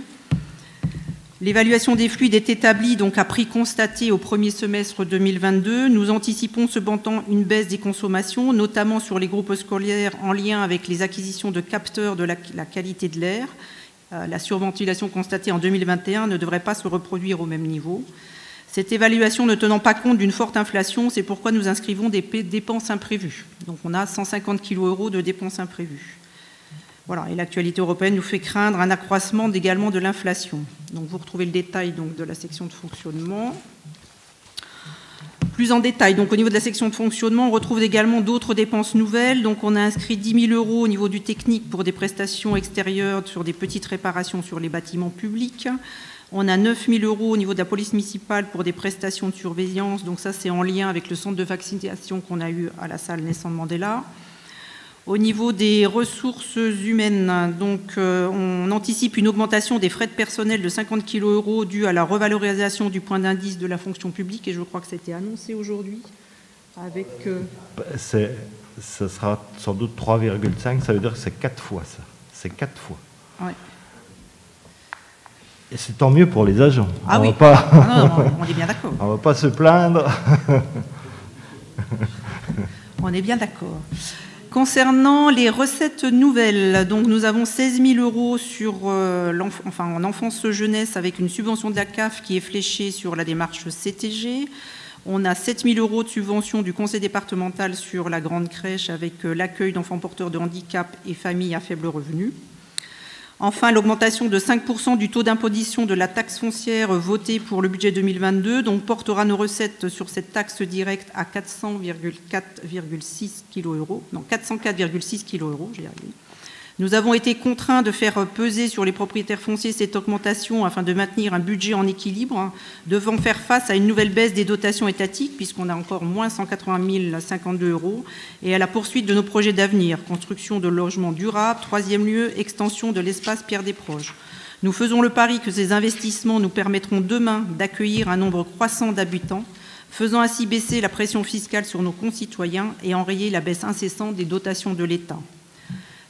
L'évaluation des fluides est établie donc à prix constaté au premier semestre 2022. Nous anticipons cependant une baisse des consommations, notamment sur les groupes scolaires en lien avec les acquisitions de capteurs de la qualité de l'air. Euh, la surventilation constatée en 2021 ne devrait pas se reproduire au même niveau. Cette évaluation ne tenant pas compte d'une forte inflation, c'est pourquoi nous inscrivons des dépenses imprévues. Donc on a 150 kg euros de dépenses imprévues. Voilà, et l'actualité européenne nous fait craindre un accroissement également de l'inflation. Donc vous retrouvez le détail de la section de fonctionnement. Plus en détail, donc au niveau de la section de fonctionnement, on retrouve également d'autres dépenses nouvelles. Donc on a inscrit 10 000 euros au niveau du technique pour des prestations extérieures sur des petites réparations sur les bâtiments publics. On a 9 000 euros au niveau de la police municipale pour des prestations de surveillance. Donc ça, c'est en lien avec le centre de vaccination qu'on a eu à la salle Nelson Mandela. Au niveau des ressources humaines, donc, euh, on anticipe une augmentation des frais de personnel de 50 kg euros due à la revalorisation du point d'indice de la fonction publique, et je crois que ça a été annoncé aujourd'hui. Avec, euh... Ça sera sans doute 3,5, ça veut dire que c'est 4 fois ça. C'est 4 fois. Ouais. Et c'est tant mieux pour les agents. Ah on oui, va pas... ah non, on est bien d'accord. on ne va pas se plaindre. on est bien d'accord. Concernant les recettes nouvelles, nous avons 16 000 euros sur, euh, en enfance-jeunesse avec une subvention de la CAF qui est fléchée sur la démarche CTG. On a 7 000 euros de subvention du conseil départemental sur la grande crèche avec euh, l'accueil d'enfants porteurs de handicap et familles à faible revenu. Enfin, l'augmentation de 5% du taux d'imposition de la taxe foncière votée pour le budget 2022 donc portera nos recettes sur cette taxe directe à 404,6 kg euros. Non, 404,6 kg euros. Nous avons été contraints de faire peser sur les propriétaires fonciers cette augmentation afin de maintenir un budget en équilibre, hein, devant faire face à une nouvelle baisse des dotations étatiques, puisqu'on a encore moins 180 052 euros, et à la poursuite de nos projets d'avenir, construction de logements durables, troisième lieu, extension de l'espace Pierre des Proches. Nous faisons le pari que ces investissements nous permettront demain d'accueillir un nombre croissant d'habitants, faisant ainsi baisser la pression fiscale sur nos concitoyens et enrayer la baisse incessante des dotations de l'État.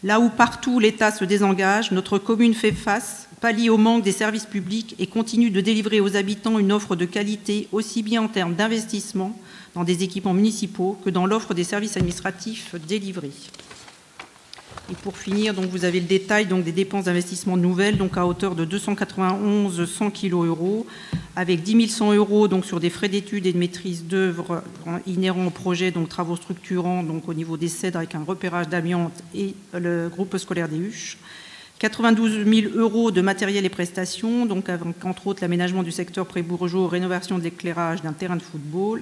Là où partout l'État se désengage, notre commune fait face, pallie au manque des services publics et continue de délivrer aux habitants une offre de qualité aussi bien en termes d'investissement dans des équipements municipaux que dans l'offre des services administratifs délivrés. Et pour finir, vous avez le détail des dépenses d'investissement nouvelles à hauteur de 291 100 kg euros, avec 10 100 euros donc, sur des frais d'études et de maîtrise d'œuvre inhérents au projet, donc travaux structurants donc, au niveau des cèdres avec un repérage d'amiante et le groupe scolaire des Huches. 92 000 euros de matériel et prestations, donc entre autres l'aménagement du secteur pré-bourgeois, rénovation de l'éclairage d'un terrain de football,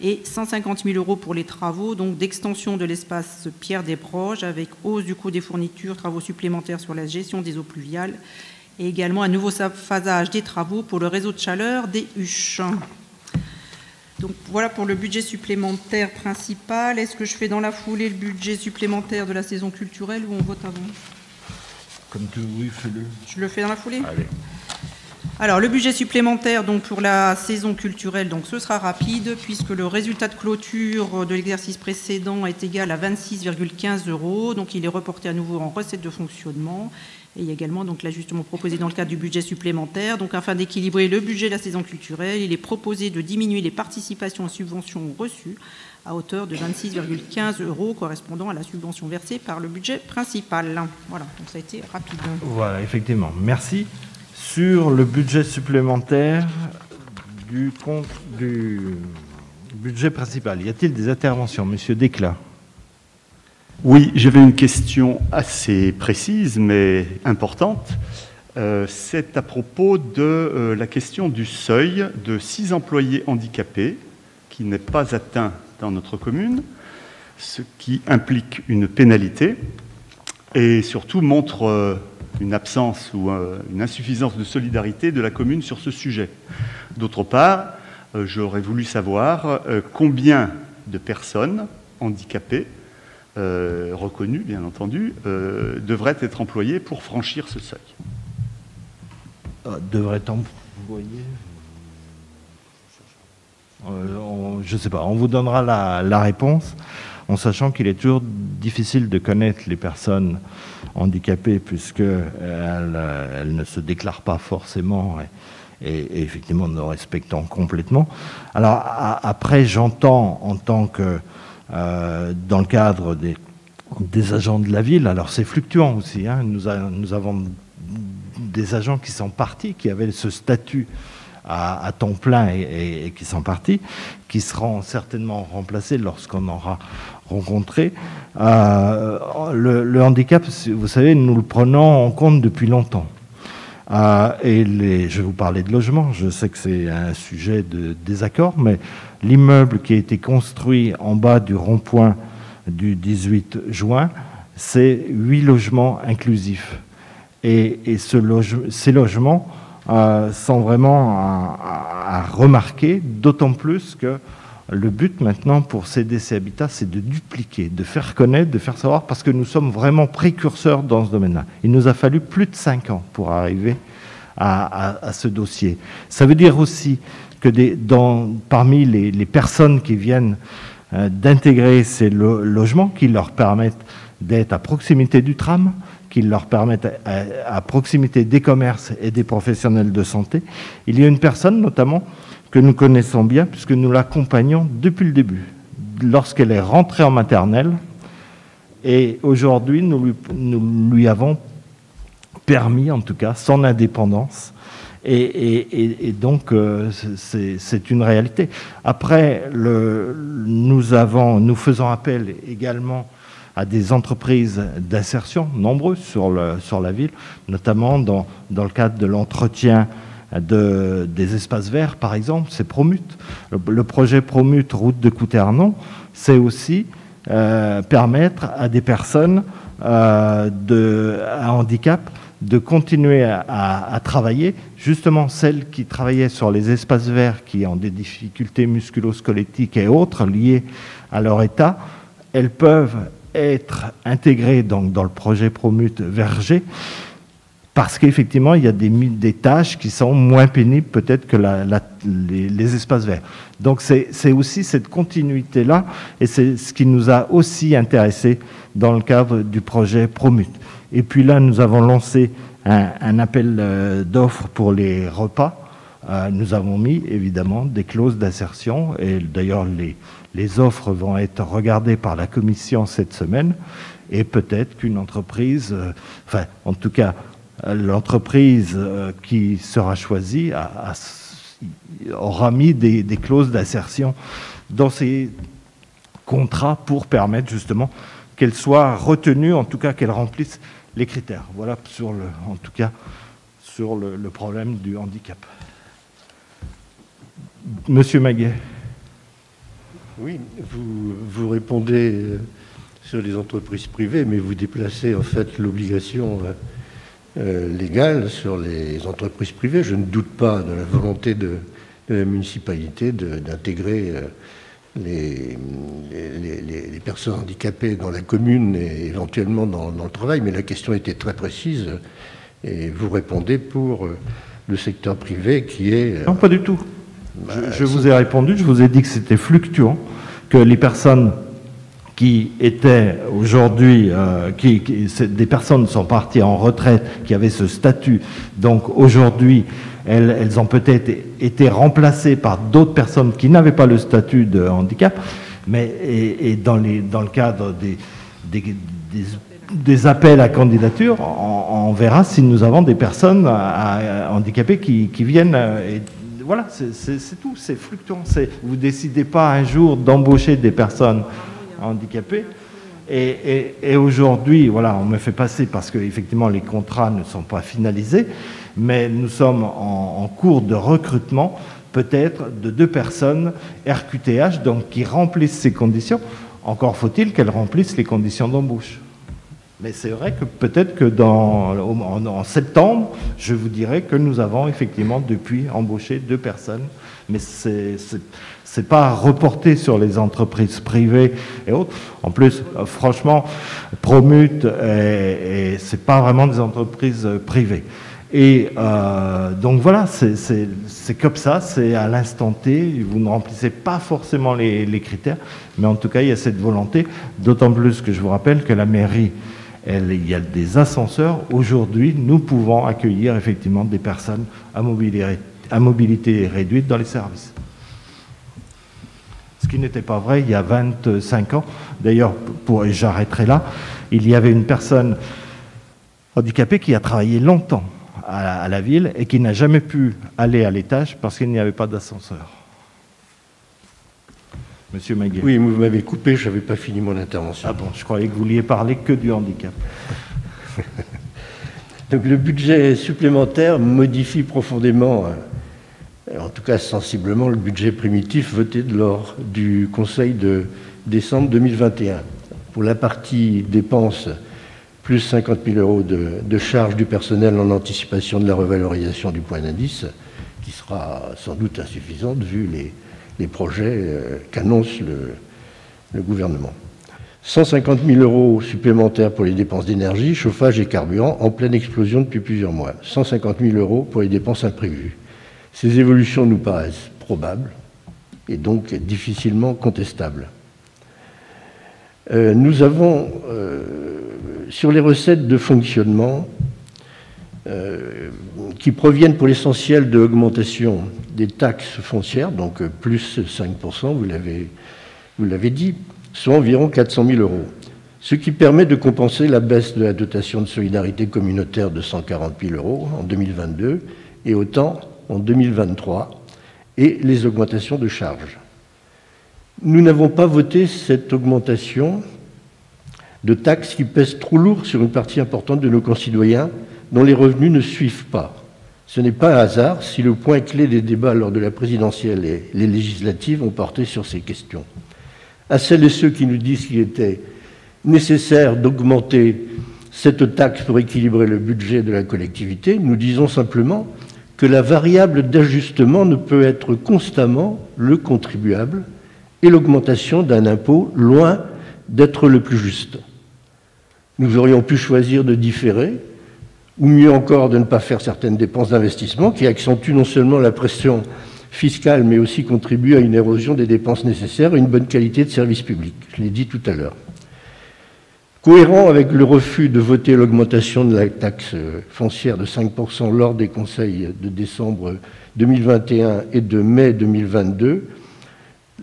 et 150 000 euros pour les travaux donc d'extension de l'espace Pierre des Proches avec hausse du coût des fournitures, travaux supplémentaires sur la gestion des eaux pluviales et également un nouveau phasage des travaux pour le réseau de chaleur des Huches. Donc voilà pour le budget supplémentaire principal. Est-ce que je fais dans la foulée le budget supplémentaire de la saison culturelle ou on vote avant? Comme tu oui, fais-le. Je le fais dans la foulée? Allez. Alors, le budget supplémentaire donc, pour la saison culturelle, donc, ce sera rapide, puisque le résultat de clôture de l'exercice précédent est égal à 26,15 euros. Donc, il est reporté à nouveau en recette de fonctionnement. Et il y a également l'ajustement proposé dans le cadre du budget supplémentaire. Donc, afin d'équilibrer le budget de la saison culturelle, il est proposé de diminuer les participations aux subventions reçues à hauteur de 26,15 euros, correspondant à la subvention versée par le budget principal. Voilà, donc ça a été rapide. Voilà, effectivement. Merci sur le budget supplémentaire du, budget principal. Y a-t-il des interventions Monsieur Desclas. Oui, j'avais une question assez précise mais importante. Euh, C'est à propos de euh, la question du seuil de six employés handicapés qui n'est pas atteint dans notre commune, ce qui implique une pénalité et surtout montre euh, une absence ou euh, une insuffisance de solidarité de la commune sur ce sujet. D'autre part, euh, j'aurais voulu savoir combien de personnes handicapées, reconnues bien entendu, devraient être employées pour franchir ce seuil. Devraient employer Je ne sais pas, on vous donnera la réponse en sachant qu'il est toujours difficile de connaître les personnes handicapées puisqu'elles euh, elles ne se déclarent pas forcément et, effectivement nous respectant complètement. Alors après, j'entends en tant que euh, dans le cadre des, agents de la ville, alors c'est fluctuant aussi, hein. nous, nous avons des agents qui sont partis, qui avaient ce statut à, temps plein et, qui sont partis, qui seront certainement remplacés lorsqu'on aura rencontré. Euh, le, handicap, vous savez, nous le prenons en compte depuis longtemps. Euh, et je vais vous parler de logement, je sais que c'est un sujet de désaccord, mais l'immeuble qui a été construit en bas du rond-point du 18 juin, c'est huit logements inclusifs. Et, et ce ces logements euh, sont vraiment à, remarquer, d'autant plus que le but maintenant pour CDC Habitat, c'est de dupliquer, de faire connaître, de faire savoir, parce que nous sommes vraiment précurseurs dans ce domaine-là. Il nous a fallu plus de cinq ans pour arriver à, ce dossier. Ça veut dire aussi que parmi les, personnes qui viennent euh, d'intégrer ces logements, qui leur permettent d'être à proximité du tram, qui leur permettent à, proximité des commerces et des professionnels de santé. Il y a une personne notamment que nous connaissons bien puisque nous l'accompagnons depuis le début, lorsqu'elle est rentrée en maternelle. Et aujourd'hui, nous lui, avons permis, en tout cas, son indépendance. Et, donc, euh, c'est une réalité. Après, nous, faisons appel également à des entreprises d'insertion nombreuses sur, la ville, notamment dans le cadre de l'entretien de, des espaces verts, par exemple, c'est Promut. Le, projet Promut, route de Couternon, c'est aussi euh, permettre à des personnes euh, à handicap de continuer à, à, travailler, justement celles qui travaillaient sur les espaces verts, qui ont des difficultés musculo-squelettiques et autres liées à leur état, elles peuvent être intégré donc, dans le projet Promute Verger, parce qu'effectivement, il y a des, tâches qui sont moins pénibles peut-être que les, espaces verts. Donc c'est aussi cette continuité-là, et c'est ce qui nous a aussi intéressé dans le cadre du projet Promute. Et puis là, nous avons lancé un, appel euh, d'offres pour les repas. Euh, nous avons mis évidemment des clauses d'insertion, et d'ailleurs les, les offres vont être regardées par la commission cette semaine et peut-être qu'une entreprise, euh, enfin en tout cas l'entreprise euh, qui sera choisie aura mis des, clauses d'insertion dans ces contrats pour permettre justement qu'elle soit retenue, en tout cas qu'elle remplisse les critères. Voilà sur le, en tout cas sur le, le problème du handicap. Monsieur Maguet. Oui, vous, vous répondez euh, sur les entreprises privées, mais vous déplacez en fait l'obligation euh, légale sur les entreprises privées. Je ne doute pas de la volonté de, la municipalité d'intégrer les, les, personnes handicapées dans la commune et éventuellement dans, dans, le travail, mais la question était très précise et vous répondez pour le secteur privé qui est... Non, pas du tout je, vous ai répondu, je vous ai dit que c'était fluctuant, que les personnes qui étaient aujourd'hui, euh, qui, des personnes sont parties en retraite, qui avaient ce statut, donc aujourd'hui, elles, ont peut-être été remplacées par d'autres personnes qui n'avaient pas le statut de handicap, mais et, dans, le cadre des, appels à candidature, on, verra si nous avons des personnes handicapées qui, viennent euh, voilà, c'est tout, c'est fluctuant. Vous ne décidez pas un jour d'embaucher des personnes handicapées. Et, aujourd'hui, voilà, on me fait passer parce qu'effectivement les contrats ne sont pas finalisés, mais nous sommes en, cours de recrutement peut-être de deux personnes RQTH, donc qui remplissent ces conditions. Encore faut-il qu'elles remplissent les conditions d'embauche. Mais c'est vrai que peut-être que dans, en, septembre, je vous dirais que nous avons effectivement depuis embauché deux personnes. Mais c'est n'est pas reporté sur les entreprises privées et autres. En plus, euh, franchement, Promute, et, et c'est pas vraiment des entreprises privées. Et euh, donc voilà, c'est comme ça, c'est à l'instant T, vous ne remplissez pas forcément les, critères, mais en tout cas, il y a cette volonté, d'autant plus que je vous rappelle que la mairie il y a des ascenseurs. Aujourd'hui, nous pouvons accueillir effectivement des personnes à mobilité réduite dans les services. Ce qui n'était pas vrai il y a 25 ans. D'ailleurs, et j'arrêterai là, il y avait une personne handicapée qui a travaillé longtemps à la ville et qui n'a jamais pu aller à l'étage parce qu'il n'y avait pas d'ascenseur. Monsieur Maguet. Oui, vous m'avez coupé, je n'avais pas fini mon intervention. Ah bon, je croyais que vous vouliez parler que du handicap. Donc le budget supplémentaire modifie profondément, euh, en tout cas sensiblement, le budget primitif voté lors du Conseil de décembre 2021. Pour la partie dépenses, plus 50 000 euros de, de charges du personnel en anticipation de la revalorisation du point d'indice, qui sera sans doute insuffisante vu les, projets euh, qu'annonce le, gouvernement. 150 000 euros supplémentaires pour les dépenses d'énergie, chauffage et carburant en pleine explosion depuis plusieurs mois. 150 000 euros pour les dépenses imprévues. Ces évolutions nous paraissent probables et donc difficilement contestables. Euh, nous avons, euh, sur les recettes de fonctionnement, qui proviennent pour l'essentiel de l'augmentation des taxes foncières, donc plus 5%, vous l'avez, vous l'avez dit, soit environ 400 000 euros, ce qui permet de compenser la baisse de la dotation de solidarité communautaire de 140 000 euros en 2022 et autant en 2023, et les augmentations de charges. Nous n'avons pas voté cette augmentation de taxes qui pèse trop lourd sur une partie importante de nos concitoyens dont les revenus ne suivent pas. Ce n'est pas un hasard si le point clé des débats lors de la présidentielle et les législatives ont porté sur ces questions. À celles et ceux qui nous disent qu'il était nécessaire d'augmenter cette taxe pour équilibrer le budget de la collectivité, nous disons simplement que la variable d'ajustement ne peut être constamment le contribuable et l'augmentation d'un impôt loin d'être le plus juste. Nous aurions pu choisir de différer, ou mieux encore de ne pas faire certaines dépenses d'investissement qui accentuent non seulement la pression fiscale, mais aussi contribuent à une érosion des dépenses nécessaires et une bonne qualité de service public. Je l'ai dit tout à l'heure. Cohérent avec le refus de voter l'augmentation de la taxe foncière de 5% lors des conseils de décembre 2021 et de mai 2022,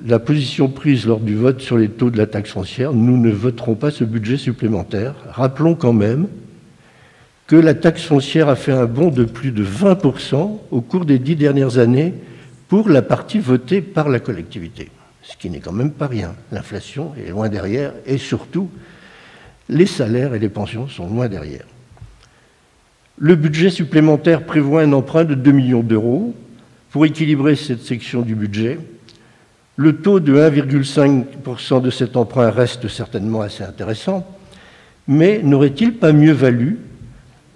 la position prise lors du vote sur les taux de la taxe foncière, nous ne voterons pas ce budget supplémentaire. Rappelons quand même que la taxe foncière a fait un bond de plus de 20% au cours des dix dernières années pour la partie votée par la collectivité, ce qui n'est quand même pas rien. L'inflation est loin derrière et surtout, les salaires et les pensions sont loin derrière. Le budget supplémentaire prévoit un emprunt de 2 millions d'euros pour équilibrer cette section du budget. Le taux de 1,5% de cet emprunt reste certainement assez intéressant, mais n'aurait-il pas mieux valu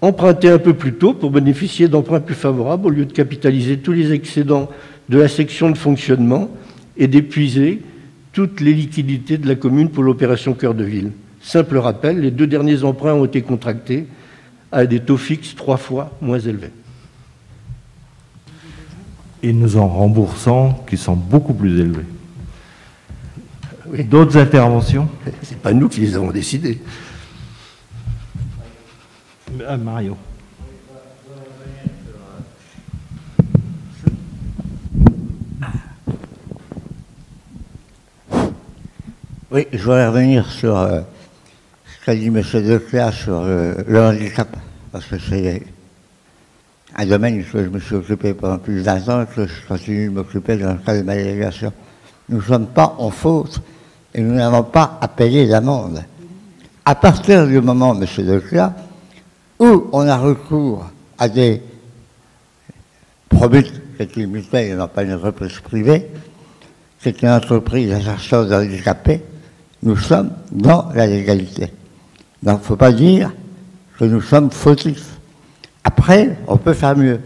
emprunter un peu plus tôt pour bénéficier d'emprunts plus favorables au lieu de capitaliser tous les excédents de la section de fonctionnement et d'épuiser toutes les liquidités de la commune pour l'opération Cœur de Ville? Simple rappel, les deux derniers emprunts ont été contractés à des taux fixes trois fois moins élevés. Et nous en remboursons qui sont beaucoup plus élevés. D'autres interventions Ce n'est pas nous qui les avons décidées. Ah, Mario. Oui, je voudrais revenir sur euh, ce qu'a dit M. Declerc sur euh, le handicap, parce que c'est un domaine que je me suis occupé pendant plus d'un an et que je continue de m'occuper dans le cadre de ma délégation. Nous ne sommes pas en faute et nous n'avons pas à payer l'amende. À partir du moment, M. Declerc, où on a recours à des produits c'est une mutuelle non pas une entreprise privée, c'est une entreprise à charge handicapés, nous sommes dans la légalité. Donc il ne faut pas dire que nous sommes fautifs. Après, on peut faire mieux.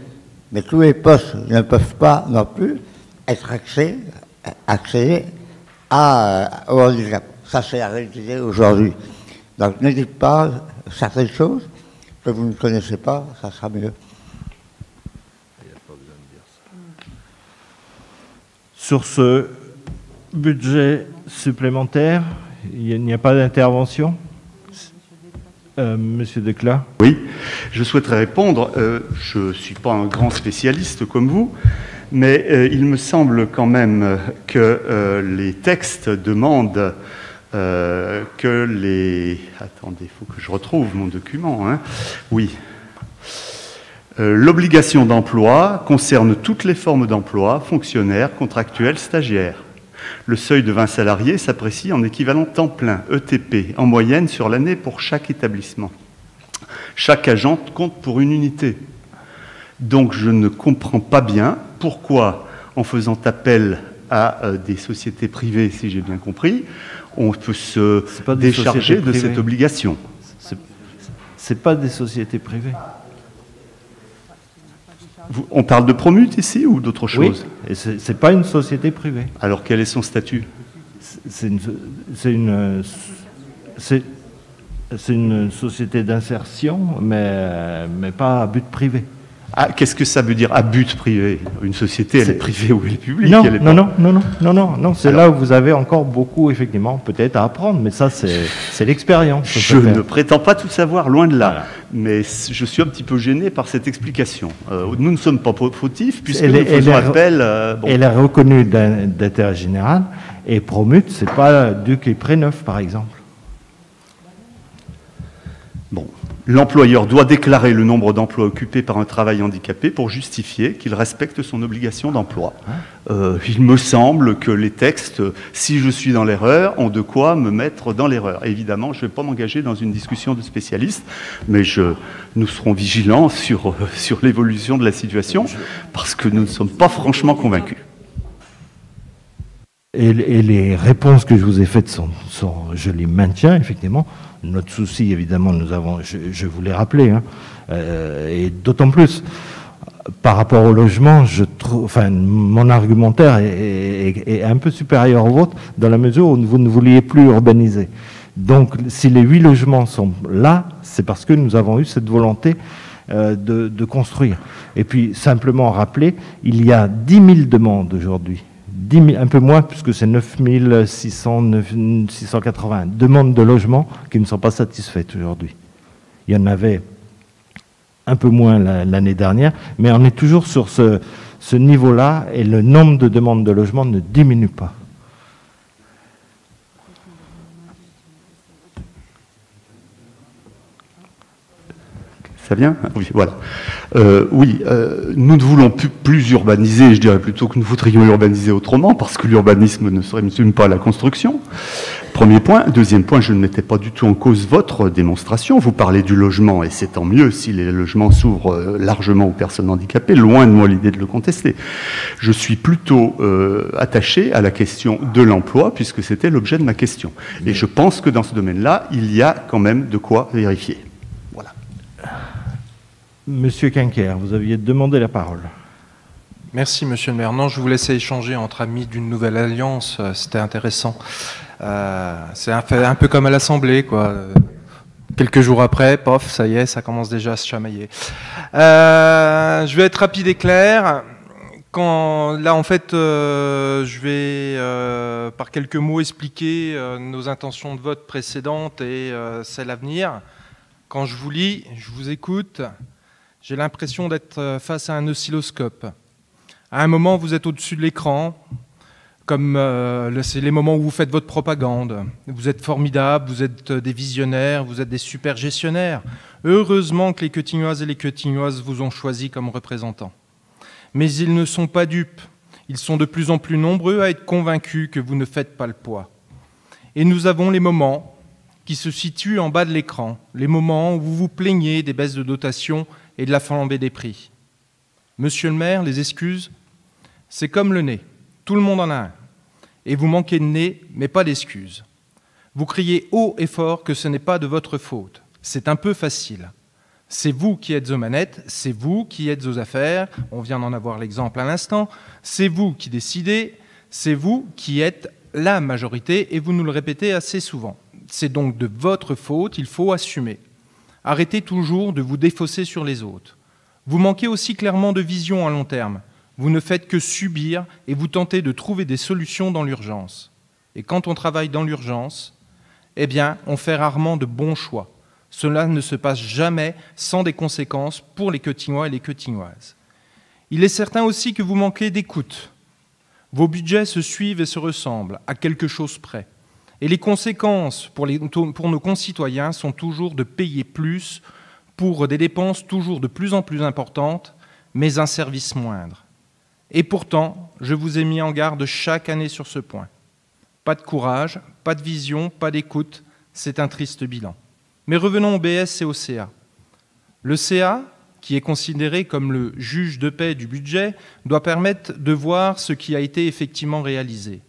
Mais tous les postes ne peuvent pas non plus être accès, à, au handicap. Ça, c'est la réalité aujourd'hui. Donc ne dites pas certaines choses que vous ne connaissez pas, ça sera mieux. Sur ce budget supplémentaire, il n'y a pas d'intervention? Euh, Monsieur Declat Oui, je souhaiterais répondre. Euh, je ne suis pas un grand spécialiste comme vous, mais euh, il me semble quand même que les textes demandent que les... Attendez, il faut que je retrouve mon document. Hein. Oui. L'obligation d'emploi concerne toutes les formes d'emploi, fonctionnaires, contractuels, stagiaires. Le seuil de 20 salariés s'apprécie en équivalent temps plein, ETP, en moyenne sur l'année pour chaque établissement. Chaque agent compte pour une unité. Donc je ne comprends pas bien pourquoi, en faisant appel à euh, des sociétés privées, si j'ai bien compris, on peut se décharger de cette obligation. Ce pas des sociétés privées on parle de Promute ici ou d'autre chose Oui, et ce n'est pas une société privée. Alors quel est son statut? C'est une, une, une, société d'insertion, mais, mais pas à but privé. Ah, qu'est-ce que ça veut dire à but privé? Une société, elle est, privée ou elle est publique Non, non, non, non, non, non, non, c'est là où vous avez encore beaucoup, effectivement, peut-être à apprendre, mais ça, c'est l'expérience. Je ne prétends pas tout savoir, loin de là, mais je suis un petit peu gêné par cette explication. Euh, nous ne sommes pas fautifs, puisque nous faisons appel... Euh, elle est reconnue d'intérêt général, et Promute, c'est pas Duc et Préneuf, par exemple. Bon, L'employeur doit déclarer le nombre d'emplois occupés par un travail handicapé pour justifier qu'il respecte son obligation d'emploi. Euh, il me semble que les textes, si je suis dans l'erreur, ont de quoi me mettre dans l'erreur. Évidemment, je ne vais pas m'engager dans une discussion de spécialistes, mais je, nous serons vigilants sur, sur l'évolution de la situation, parce que nous ne sommes pas franchement convaincus. Et, les réponses que je vous ai faites, sont, sont, je les maintiens, effectivement. Notre souci, évidemment, nous avons, je, vous l'ai rappelé, hein, euh, et d'autant plus par rapport au logement, je trouve, mon argumentaire est, un peu supérieur au vôtre dans la mesure où vous ne vouliez plus urbaniser. Donc, si les huit logements sont là, c'est parce que nous avons eu cette volonté euh, de, de, construire. Et puis, simplement rappeler, il y a 10 000 demandes aujourd'hui un peu moins, puisque c'est 9 680 demandes de logement qui ne sont pas satisfaites aujourd'hui. Il y en avait un peu moins l'année dernière, mais on est toujours sur ce, niveau-là et le nombre de demandes de logement ne diminue pas. Ça vient? Oui, voilà. Euh, oui, euh, nous ne voulons plus, plus, urbaniser, je dirais plutôt que nous voudrions urbaniser autrement, parce que l'urbanisme ne serait même pas la construction. Premier point. Deuxième point, je ne mettais pas du tout en cause votre démonstration. Vous parlez du logement, et c'est tant mieux si les logements s'ouvrent euh, largement aux personnes handicapées. Loin de moi l'idée de le contester. Je suis plutôt attaché à la question de l'emploi, puisque c'était l'objet de ma question. Et je pense que dans ce domaine-là, il y a quand même de quoi vérifier. Monsieur Quinquer, vous aviez demandé la parole. Merci, monsieur le maire. Non, je vous laissais échanger entre amis d'une nouvelle alliance. Euh, c'était intéressant. Euh, c'est un, peu comme à l'Assemblée, quoi. Quelques jours après, pof, ça y est, ça commence déjà à se chamailler. Euh, je vais être rapide et clair. Quand, là, en fait, je vais, par quelques mots, expliquer nos intentions de vote précédentes et celles à venir. Quand je vous lis, je vous écoute, j'ai l'impression d'être euh, face à un oscilloscope. À un moment, vous êtes au-dessus de l'écran, comme euh, c'est les moments où vous faites votre propagande. Vous êtes formidable, vous êtes euh, des visionnaires, vous êtes des super gestionnaires. Heureusement que les Quetignoises et les Quetignoises vous ont choisi comme représentants. Mais ils ne sont pas dupes. Ils sont de plus en plus nombreux à être convaincus que vous ne faites pas le poids. Et nous avons les moments qui se situent en bas de l'écran, les moments où vous vous plaignez des baisses de dotation et de la flambée des prix. Monsieur le maire, les excuses, c'est comme le nez. Tout le monde en a un. Et vous manquez de nez, mais pas d'excuses. Vous criez haut et fort que ce n'est pas de votre faute. C'est un peu facile. C'est vous qui êtes aux manettes, c'est vous qui êtes aux affaires, on vient d'en avoir l'exemple à l'instant, c'est vous qui décidez, c'est vous qui êtes la majorité et vous nous le répétez assez souvent. C'est donc de votre faute, il faut assumer. Arrêtez toujours de vous défausser sur les autres. Vous manquez aussi clairement de vision à long terme. Vous ne faites que subir et vous tentez de trouver des solutions dans l'urgence. Et quand on travaille dans l'urgence, eh bien, on fait rarement de bons choix. Cela ne se passe jamais sans des conséquences pour les Quetignois et les Quetignoises. Il est certain aussi que vous manquez d'écoute. Vos budgets se suivent et se ressemblent, à quelque chose près. Et les conséquences pour, nos concitoyens sont toujours de payer plus pour des dépenses toujours de plus en plus importantes, mais un service moindre. Et pourtant, je vous ai mis en garde chaque année sur ce point. Pas de courage, pas de vision, pas d'écoute, c'est un triste bilan. Mais revenons au BS et au CA. Le CA, qui est considéré comme le juge de paix du budget, doit permettre de voir ce qui a été effectivement réalisé.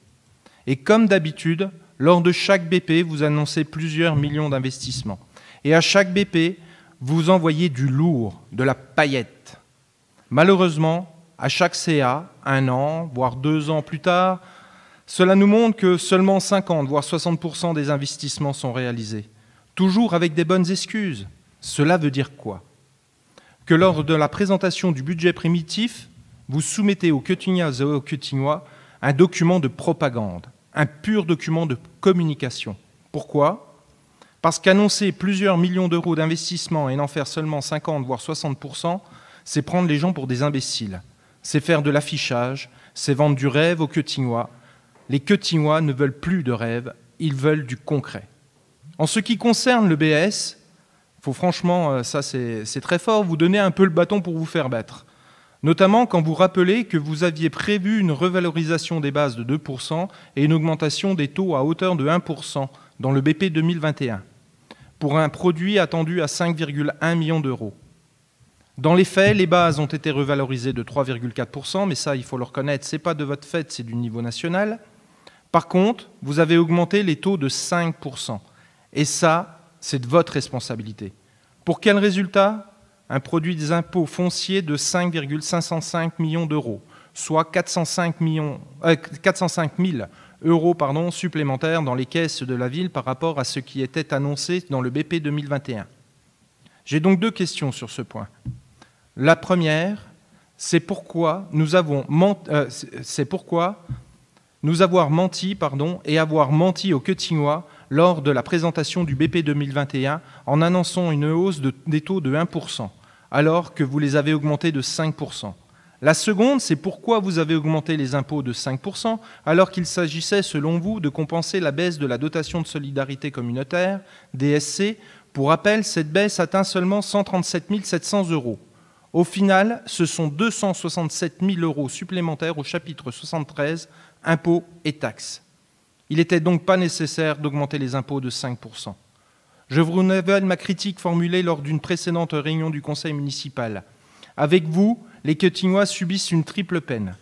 Et comme d'habitude, lors de chaque BP, vous annoncez plusieurs millions d'investissements. Et à chaque BP, vous envoyez du lourd, de la paillette. Malheureusement, à chaque CA, un an, voire deux ans plus tard, cela nous montre que seulement 50, voire 60% des investissements sont réalisés toujours avec des bonnes excuses. Cela veut dire quoi? Que lors de la présentation du budget primitif, vous soumettez aux Quetignois et aux Quetignois un document de propagande, un pur document de communication. Pourquoi? Parce qu'annoncer plusieurs millions d'euros d'investissement et n'en faire seulement 50 voire 60 c'est prendre les gens pour des imbéciles. C'est faire de l'affichage, c'est vendre du rêve aux Quetignois. Les Quetignois ne veulent plus de rêve, ils veulent du concret. En ce qui concerne le BS, faut franchement, euh, ça c'est très fort, vous donner un peu le bâton pour vous faire battre. Notamment quand vous rappelez que vous aviez prévu une revalorisation des bases de 2% et une augmentation des taux à hauteur de 1% dans le BP 2021, pour un produit attendu à 5,1 millions d'euros. Dans les faits, les bases ont été revalorisées de 3,4%, mais ça, il faut le reconnaître, ce n'est pas de votre fait, c'est du niveau national. Par contre, vous avez augmenté les taux de 5%. Et ça, c'est de votre responsabilité. Pour quel résultat? Un produit des impôts fonciers de 5,505 millions d'euros, soit 405, millions, 405 000 euros pardon, supplémentaires dans les caisses de la ville par rapport à ce qui était annoncé dans le BP 2021. J'ai donc deux questions sur ce point. La première, c'est pourquoi nous avons euh, c'est pourquoi nous avoir menti pardon, et avoir menti aux Quetignois lors de la présentation du BP 2021 en annonçant une hausse des taux de 1%, alors que vous les avez augmentés de 5%. La seconde, c'est pourquoi vous avez augmenté les impôts de 5%, alors qu'il s'agissait, selon vous, de compenser la baisse de la dotation de solidarité communautaire, DSC. Pour rappel, cette baisse atteint seulement 137 700 euros. Au final, ce sont 267 000 euros supplémentaires au chapitre 73, impôts et taxes. Il n'était donc pas nécessaire d'augmenter les impôts de 5%. Je vous révèle ma critique formulée lors d'une précédente réunion du conseil municipal. Avec vous, les Quetignois subissent une triple peine.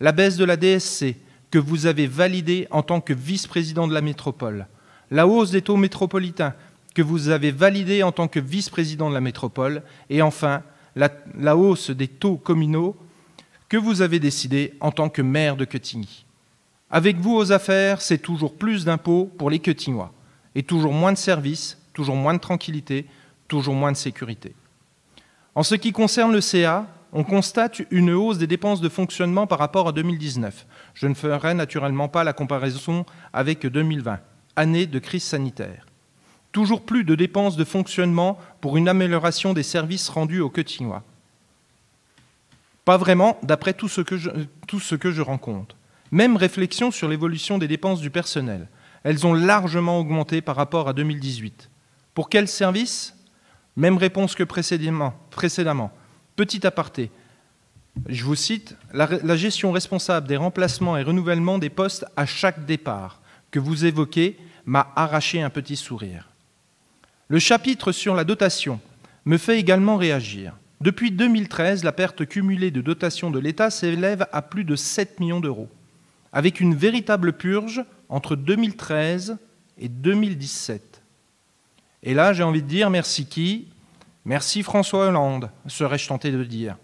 La baisse de la DSC, que vous avez validée en tant que vice-président de la métropole. La hausse des taux métropolitains, que vous avez validée en tant que vice-président de la métropole. Et enfin, la, la, hausse des taux communaux, que vous avez décidée en tant que maire de Quetigny. Avec vous aux affaires, c'est toujours plus d'impôts pour les Quetignois, et toujours moins de services, toujours moins de tranquillité, toujours moins de sécurité. En ce qui concerne le CA, on constate une hausse des dépenses de fonctionnement par rapport à 2019. Je ne ferai naturellement pas la comparaison avec 2020, année de crise sanitaire. Toujours plus de dépenses de fonctionnement pour une amélioration des services rendus aux Quetignois. Pas vraiment, d'après tout, ce que je rencontre. Même réflexion sur l'évolution des dépenses du personnel. Elles ont largement augmenté par rapport à 2018. Pour quel service? Même réponse que précédemment. Petit aparté. Je vous cite, la, la gestion responsable des remplacements et renouvellements des postes à chaque départ que vous évoquez m'a arraché un petit sourire. Le chapitre sur la dotation me fait également réagir. Depuis 2013, la perte cumulée de dotation de l'État s'élève à plus de 7 millions d'euros, avec une véritable purge entre 2013 et 2017. Et là, j'ai envie de dire merci qui? Merci François Hollande, serais-je tenté de dire.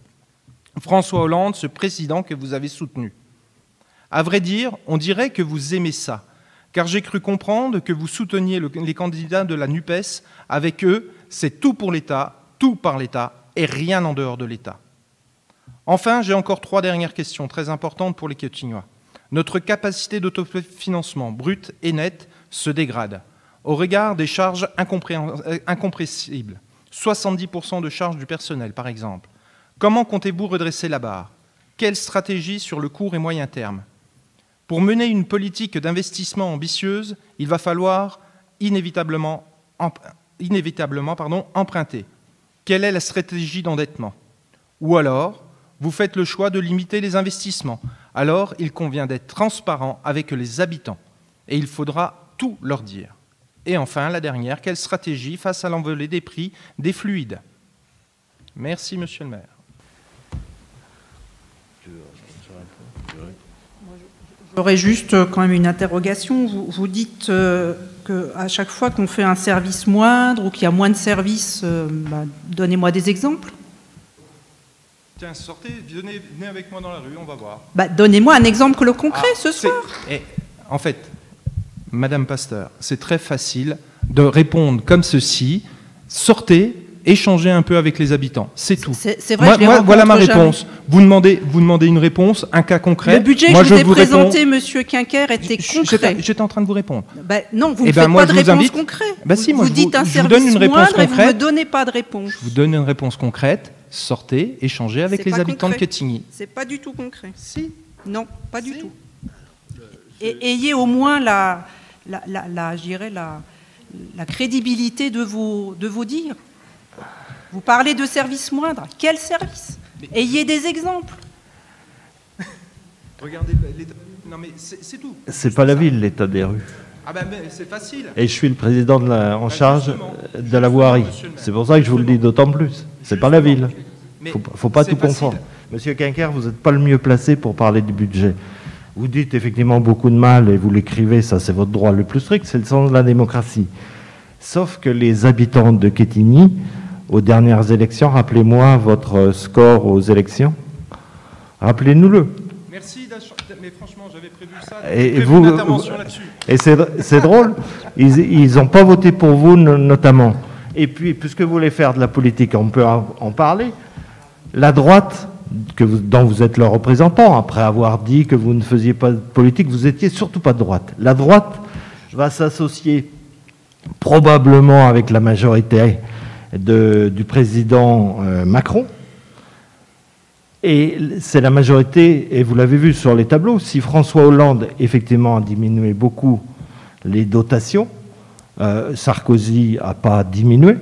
François Hollande, ce président que vous avez soutenu. À vrai dire, on dirait que vous aimez ça, car j'ai cru comprendre que vous souteniez les candidats de la NUPES. Avec eux, c'est tout pour l'État, tout par l'État, et rien en dehors de l'État. Enfin, j'ai encore trois dernières questions très importantes pour les Quétinois. Notre capacité d'autofinancement brute et nette se dégrade au regard des charges incompressibles. 70% de charges du personnel, par exemple. Comment comptez-vous redresser la barre? Quelle stratégie sur le court et moyen terme? Pour mener une politique d'investissement ambitieuse, il va falloir inévitablement, emprunter. Quelle est la stratégie d'endettement? Ou alors, vous faites le choix de limiter les investissements. Alors, il convient d'être transparent avec les habitants et il faudra tout leur dire. Et enfin, la dernière, quelle stratégie face à l'envolée des prix des fluides? Merci, monsieur le maire. J'aurais juste euh, quand même une interrogation. Vous, dites euh, qu'à chaque fois qu'on fait un service moindre ou qu'il y a moins de services, euh, bah, donnez-moi des exemples. Tiens, sortez, venez, avec moi dans la rue, on va voir. Bah, donnez-moi un exemple le concret ah, ce soir. Et, en fait, Madame Pasteur, c'est très facile de répondre comme ceci. Sortez, échangez un peu avec les habitants. C'est tout. C'est vrai, moi, voilà ma réponse. Vous demandez, vous demandez une réponse, un cas concret. Le budget que je vous ai présenté, Monsieur Quinquer, était concret. J'étais en train de vous répondre. Bah, non, vous ne eh ben, faites pas de réponse concrète. Bah, si, vous, dites un service donne une réponse concrète. Et vous ne donnez pas de réponse. Je vous donne une réponse concrète. Sortez, échangez avec les habitants de Quetigny. C'est pas du tout concret. Si. Non, pas du tout. Et ayez au moins la, la, la, la, la, la crédibilité de vos, de vos dires. Vous parlez de services moindres. Quel service? Ayez des exemples. Regardez l'état. Non mais c'est tout. C'est pas la ville l'état des rues. Ah ben c'est facile. Et je suis le président de la, en ben, charge de la voirie. C'est pour ça que je vous le dis d'autant plus. C'est pas la ville. Faut, faut pas tout confondre. Monsieur Quinquer, vous n'êtes pas le mieux placé pour parler du budget. Vous dites effectivement beaucoup de mal et vous l'écrivez, ça c'est votre droit le plus strict, c'est le sens de la démocratie. Sauf que les habitants de Quetigny, aux dernières élections, rappelez-moi votre score aux élections. Rappelez-nous-le. Merci, mais franchement, j'avais prévu ça. Et, vous, là-dessus. Et c'est drôle, ils n'ont pas voté pour vous notamment. Et puis, puisque vous voulez faire de la politique, on peut en parler. La droite dont vous êtes le représentant, après avoir dit que vous ne faisiez pas de politique, vous étiez surtout pas de droite. La droite va s'associer probablement avec la majorité du président euh, Macron. Et c'est la majorité, et vous l'avez vu sur les tableaux, si François Hollande effectivement a diminué beaucoup les dotations, euh, Sarkozy n'a pas diminué,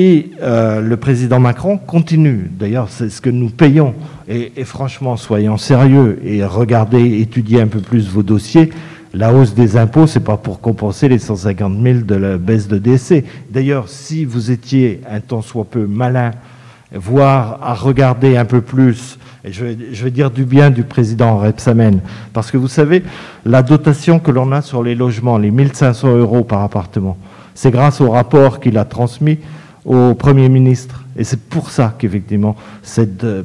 et euh, le président Macron continue. D'ailleurs, c'est ce que nous payons. Et, franchement, soyons sérieux et regardez, étudiez un peu plus vos dossiers. La hausse des impôts, c'est pas pour compenser les 150 000 de la baisse de décès. D'ailleurs, si vous étiez un tant soit peu malin, voire à regarder un peu plus, et je je vais dire du bien du président Repsamen, parce que vous savez, la dotation que l'on a sur les logements, les 1500 euros par appartement, c'est grâce au rapport qu'il a transmis au Premier ministre. Et c'est pour ça qu'effectivement, cette euh,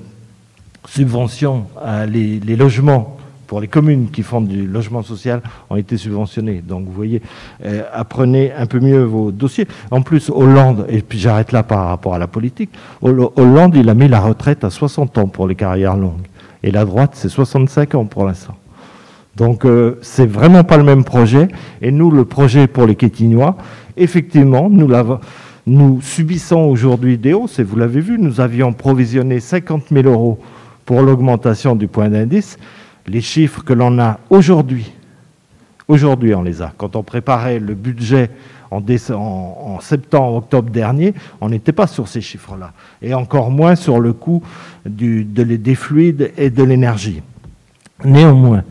subvention, à les, logements pour les communes qui font du logement social ont été subventionnés. Donc vous voyez, euh, apprenez un peu mieux vos dossiers. En plus, Hollande, et puis j'arrête là par rapport à la politique, Hollande, il a mis la retraite à 60 ans pour les carrières longues. Et la droite, c'est 65 ans pour l'instant. Donc euh, c'est vraiment pas le même projet. Et nous, le projet pour les Quétignois, effectivement, nous l'avons nous subissons aujourd'hui des hausses, et vous l'avez vu, nous avions provisionné 50 000 euros pour l'augmentation du point d'indice. Les chiffres que l'on a aujourd'hui, aujourd'hui on les a. Quand on préparait le budget en, septembre, octobre dernier, on n'était pas sur ces chiffres-là. Et encore moins sur le coût du, des fluides et de l'énergie. Néanmoins,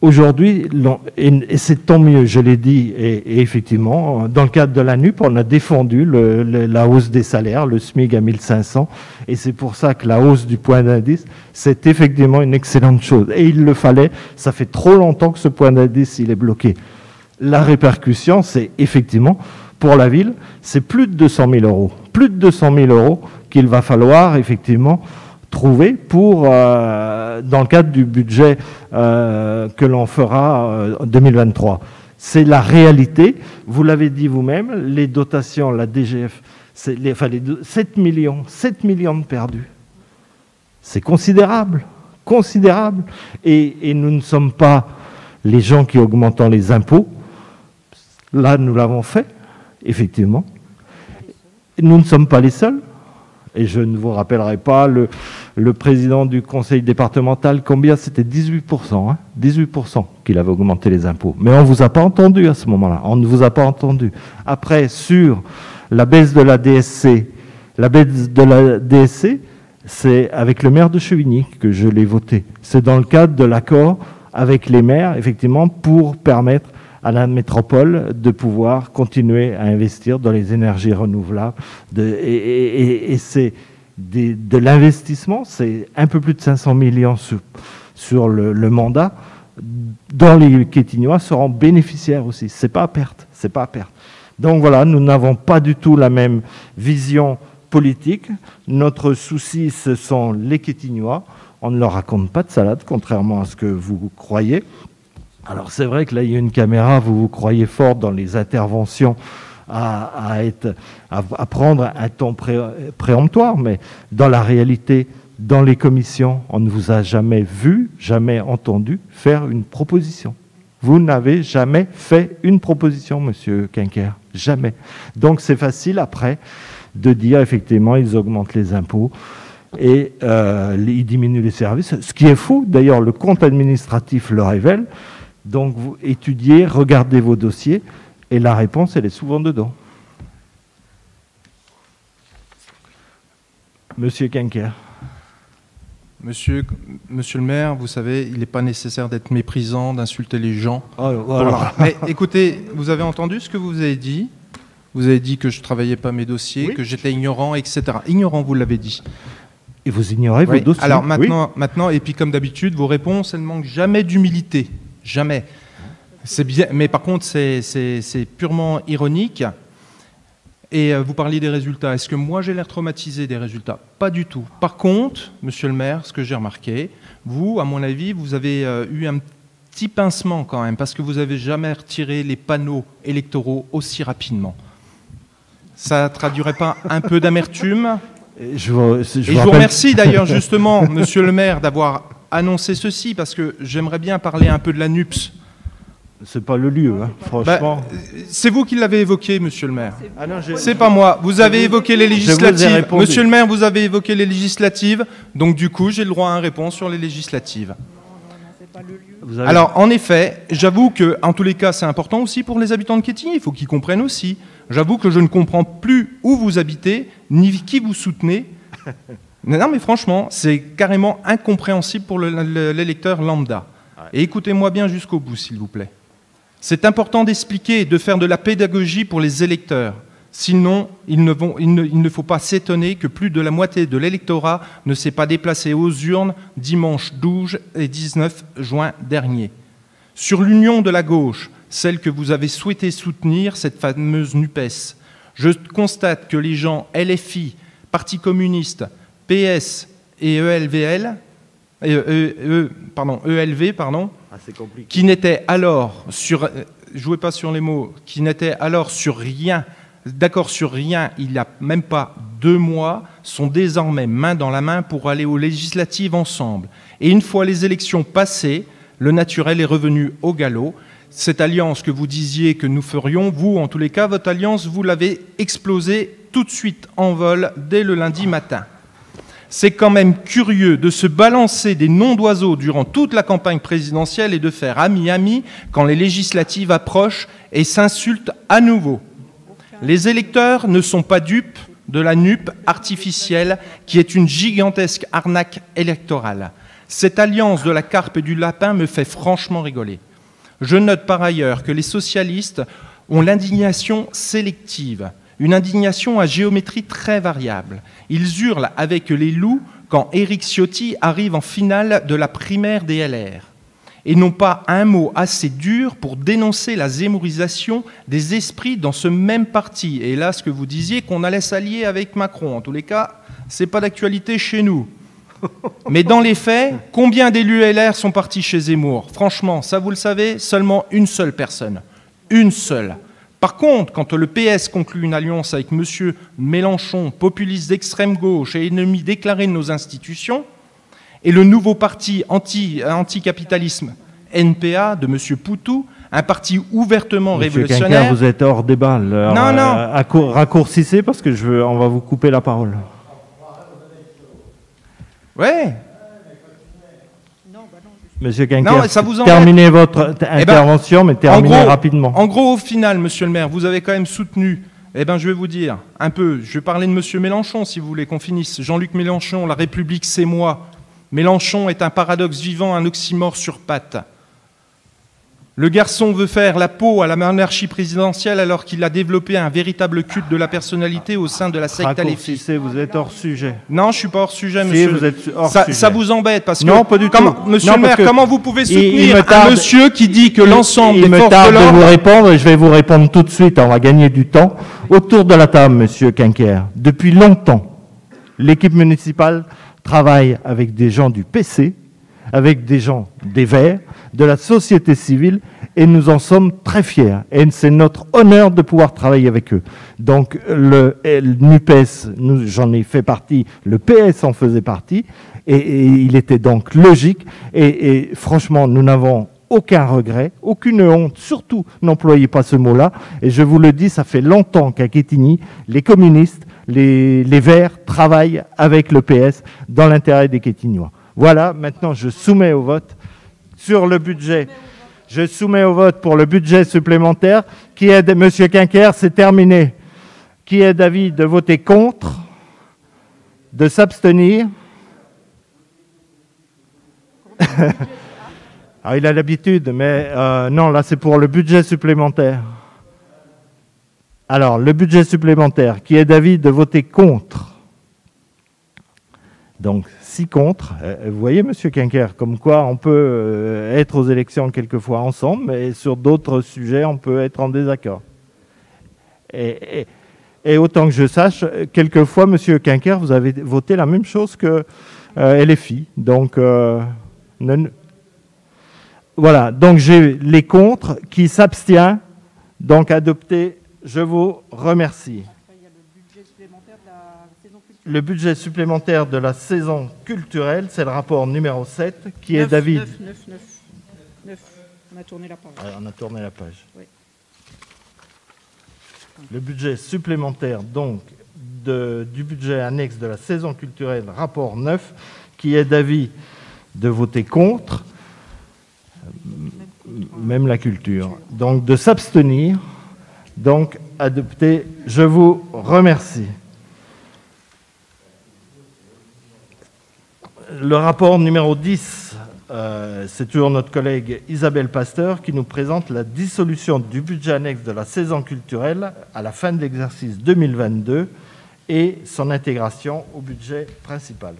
Aujourd'hui, et c'est tant mieux, je l'ai dit, et, effectivement, dans le cadre de la NUP, on a défendu la hausse des salaires, le SMIC à 1500, et c'est pour ça que la hausse du point d'indice, c'est effectivement une excellente chose. Et il le fallait, ça fait trop longtemps que ce point d'indice, il est bloqué. La répercussion, c'est effectivement, pour la ville, c'est plus de 200 000 euros. Plus de 200 000 euros qu'il va falloir, effectivement, trouver pour, euh, dans le cadre du budget euh, que l'on fera en 2023. C'est la réalité. Vous l'avez dit vous-même, les dotations, la DGF, c'est les, enfin, 7 millions, 7 millions de perdus. C'est considérable, considérable. Et, nous ne sommes pas les gens qui augmentent les impôts. Là, nous l'avons fait, effectivement. Nous ne sommes pas les seuls et je ne vous rappellerai pas le, le président du conseil départemental, combien c'était 18%, 18% hein, qu'il avait augmenté les impôts. Mais on ne vous a pas entendu à ce moment-là, on ne vous a pas entendu. Après, sur la baisse de la DSC, la baisse de la DSC, c'est avec le maire de Chevigny que je l'ai voté. C'est dans le cadre de l'accord avec les maires, effectivement, pour permettre à la métropole de pouvoir continuer à investir dans les énergies renouvelables. et, c'est de l'investissement, c'est un peu plus de 500 millions sur, le, mandat, dont les Quétignois seront bénéficiaires aussi. C'est pas à perte, c'est pas à perte. Donc voilà, nous n'avons pas du tout la même vision politique. Notre souci, ce sont les Quétignois. On ne leur raconte pas de salade, contrairement à ce que vous croyez. Alors c'est vrai que là, il y a une caméra, vous vous croyez fort dans les interventions à, prendre un ton préemptoire, mais dans la réalité, dans les commissions, on ne vous a jamais vu, jamais entendu faire une proposition. Vous n'avez jamais fait une proposition, monsieur Quinquer. Jamais. Donc c'est facile après de dire effectivement ils augmentent les impôts et euh, ils diminuent les services. Ce qui est faux, d'ailleurs, le compte administratif le révèle. Donc étudiez, regardez vos dossiers, et la réponse, elle est souvent dedans. Monsieur Quinquer. Monsieur, monsieur le maire, vous savez, il n'est pas nécessaire d'être méprisant, d'insulter les gens. Oh, Mais écoutez, vous avez entendu ce que vous avez dit? Vous avez dit que je ne travaillais pas mes dossiers, que j'étais ignorant, etc. Ignorant, vous l'avez dit. Et vous ignorez vos dossiers Alors maintenant, maintenant, et puis comme d'habitude, vos réponses, elles ne manquent jamais d'humilité. Jamais. C'est bien, mais par contre, c'est purement ironique. Et euh, vous parliez des résultats. Est-ce que moi j'ai l'air traumatisé des résultats? Pas du tout. Par contre, monsieur le maire, ce que j'ai remarqué, vous, à mon avis, vous avez euh, eu un petit pincement quand même, parce que vous n'avez jamais retiré les panneaux électoraux aussi rapidement. Ça traduirait pas un peu d'amertume? Je, vous, je vous remercie d'ailleurs justement, monsieur le maire, d'avoir annoncer ceci parce que j'aimerais bien parler un peu de la NUPS. C'est pas le lieu, hein, franchement. Bah, c'est vous qui l'avez évoqué, monsieur le maire. Ah c'est pas moi. Vous avez évoqué les législatives. Monsieur le maire, vous avez évoqué les législatives. Donc, du coup, j'ai le droit à une réponse sur les législatives. Alors, en effet, j'avoue que, en tous les cas, c'est important aussi pour les habitants de Quétigny. Il faut qu'ils comprennent aussi. J'avoue que je ne comprends plus où vous habitez, ni qui vous soutenez. Non, mais franchement, c'est carrément incompréhensible pour l'électeur lambda. Et écoutez-moi bien jusqu'au bout, s'il vous plaît. C'est important d'expliquer et de faire de la pédagogie pour les électeurs. Sinon, il ne, faut pas s'étonner que plus de la moitié de l'électorat ne s'est pas déplacé aux urnes dimanche 12 et 19 juin dernier. Sur l'union de la gauche, celle que vous avez souhaité soutenir, cette fameuse NUPES, je constate que les gens LFI, Parti communiste, PS et ELVL, euh, e, e, pardon, ELV, pardon, qui n'étaient alors sur, euh, jouez pas sur les mots, qui n'étaient alors sur rien, d'accord sur rien, il n'y a même pas deux mois, sont désormais main dans la main pour aller aux législatives ensemble. Et une fois les élections passées, le naturel est revenu au galop. Cette alliance que vous disiez que nous ferions, vous, en tous les cas, votre alliance, vous l'avez explosée tout de suite en vol dès le lundi matin c'est quand même curieux de se balancer des noms d'oiseaux durant toute la campagne présidentielle et de faire ami-ami quand les législatives approchent et s'insultent à nouveau. Les électeurs ne sont pas dupes de la NUP artificielle qui est une gigantesque arnaque électorale. Cette alliance de la carpe et du lapin me fait franchement rigoler. Je note par ailleurs que les socialistes ont l'indignation sélective, une indignation à géométrie très variable. Ils hurlent avec les loups quand Éric Ciotti arrive en finale de la primaire des LR et n'ont pas un mot assez dur pour dénoncer la zémorisation des esprits dans ce même parti. Et là, ce que vous disiez, qu'on allait s'allier avec Macron. En tous les cas, ce n'est pas d'actualité chez nous. Mais dans les faits, combien d'élus LR sont partis chez Zemmour? Franchement, ça vous le savez, seulement une seule personne. Une seule. Par contre, quand le PS conclut une alliance avec M. Mélenchon, populiste d'extrême gauche et ennemi déclaré de nos institutions, et le nouveau parti anti-capitalisme NPA de M. Poutou, un parti ouvertement Monsieur révolutionnaire. Vous êtes hors débat. Alors, Non, non. euh, accour- raccourcissez parce que je veux, on va vous couper la parole. Ouais. Monsieur Quinquin, Non, ça vous terminez votre Eh ben, intervention, mais terminez en gros, rapidement. En gros, au final, monsieur le maire, vous avez quand même soutenu. Eh bien, je vais vous dire un peu. Je vais parler de monsieur Mélenchon, si vous voulez qu'on finisse. Jean-Luc Mélenchon, la République, c'est moi. Mélenchon est un paradoxe vivant, un oxymore sur pattes. Le garçon veut faire la peau à la monarchie présidentielle alors qu'il a développé un véritable culte de la personnalité au sein de la secte Alefi. Vous êtes hors sujet. Non, je suis pas hors sujet, Si, monsieur. vous êtes hors ça, sujet. ça vous embête parce que Non, pas du comment- tout. Monsieur Non, le maire, comment vous pouvez il- il soutenir tarde- un monsieur qui dit que l'ensemble il des me forces tarde de de vous répondre et je vais vous répondre tout de suite. On va gagner du temps. Autour de la table, Monsieur Quinquer, depuis longtemps, l'équipe municipale travaille avec des gens du PC, avec des gens des Verts, de la société civile, et nous en sommes très fiers. Et c'est notre honneur de pouvoir travailler avec eux. Donc le, le NUPES, nous, j'en ai fait partie, le PS en faisait partie, et, il était donc logique. Et, franchement, nous n'avons aucun regret, aucune honte, surtout n'employez pas ce mot-là. Et je vous le dis, ça fait longtemps qu'à Quetigny, les communistes, les, les Verts travaillent avec le PS dans l'intérêt des Quetignois. Voilà, maintenant je soumets au vote sur le budget. Je soumets au vote pour le budget supplémentaire. Qui est, Monsieur Quinquer, c'est terminé. Qui est d'avis de voter contre, de s'abstenir il a l'habitude, mais euh, non, là c'est pour le budget supplémentaire. Alors, le budget supplémentaire, qui est d'avis de voter contre Donc, six contre. Euh, Vous voyez, Monsieur Quinquer, comme quoi on peut euh, être aux élections quelquefois ensemble, mais sur d'autres sujets, on peut être en désaccord. Et, autant que je sache, euh, quelquefois, Monsieur Quinquer, vous avez voté la même chose que euh, LFI. Donc, euh, voilà, donc j'ai les contre qui s'abstient, donc adopté. Je vous remercie. Le budget supplémentaire de la saison culturelle, c'est le rapport numéro 7 qui est neuf, neuf, neuf. Neuf. On a tourné la page. On a tourné la page. Oui. Le budget supplémentaire, donc, de- du budget annexe de la saison culturelle, rapport 9, qui est d'avis de voter contre, euh, même la culture. Donc, de s'abstenir, donc, adopté. Je vous remercie. Le rapport numéro 10, euh, c'est toujours notre collègue Isabelle Pasteur qui nous présente la dissolution du budget annexe de la saison culturelle à la fin de l'exercice 2022 et son intégration au budget principal.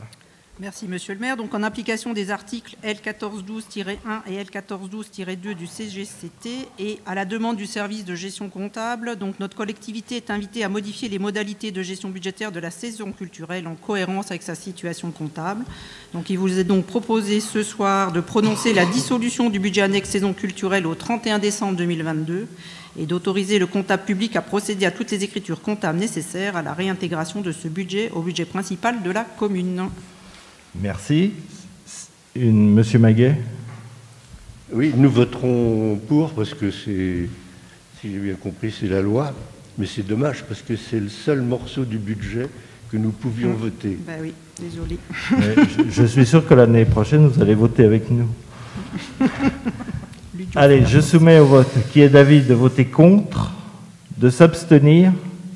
Merci, Monsieur le maire. Donc, en application des articles L1412-1 et L1412-2 du CGCT et à la demande du service de gestion comptable, donc notre collectivité est invitée à modifier les modalités de gestion budgétaire de la saison culturelle en cohérence avec sa situation comptable. Donc, il vous est donc proposé ce soir de prononcer la dissolution du budget annexe saison culturelle au 31 décembre 2022 et d'autoriser le comptable public à procéder à toutes les écritures comptables nécessaires à la réintégration de ce budget au budget principal de la commune. Merci. Une, Monsieur Maguet? Oui, nous voterons pour parce que c'est, si j'ai bien compris, c'est la loi. Mais c'est dommage parce que c'est le seul morceau du budget que nous pouvions voter. Ben oui, désolé. Mais je, je suis sûr que l'année prochaine, vous allez voter avec nous. Allez, je soumets au vote. Qui est d'avis de voter contre, de s'abstenir,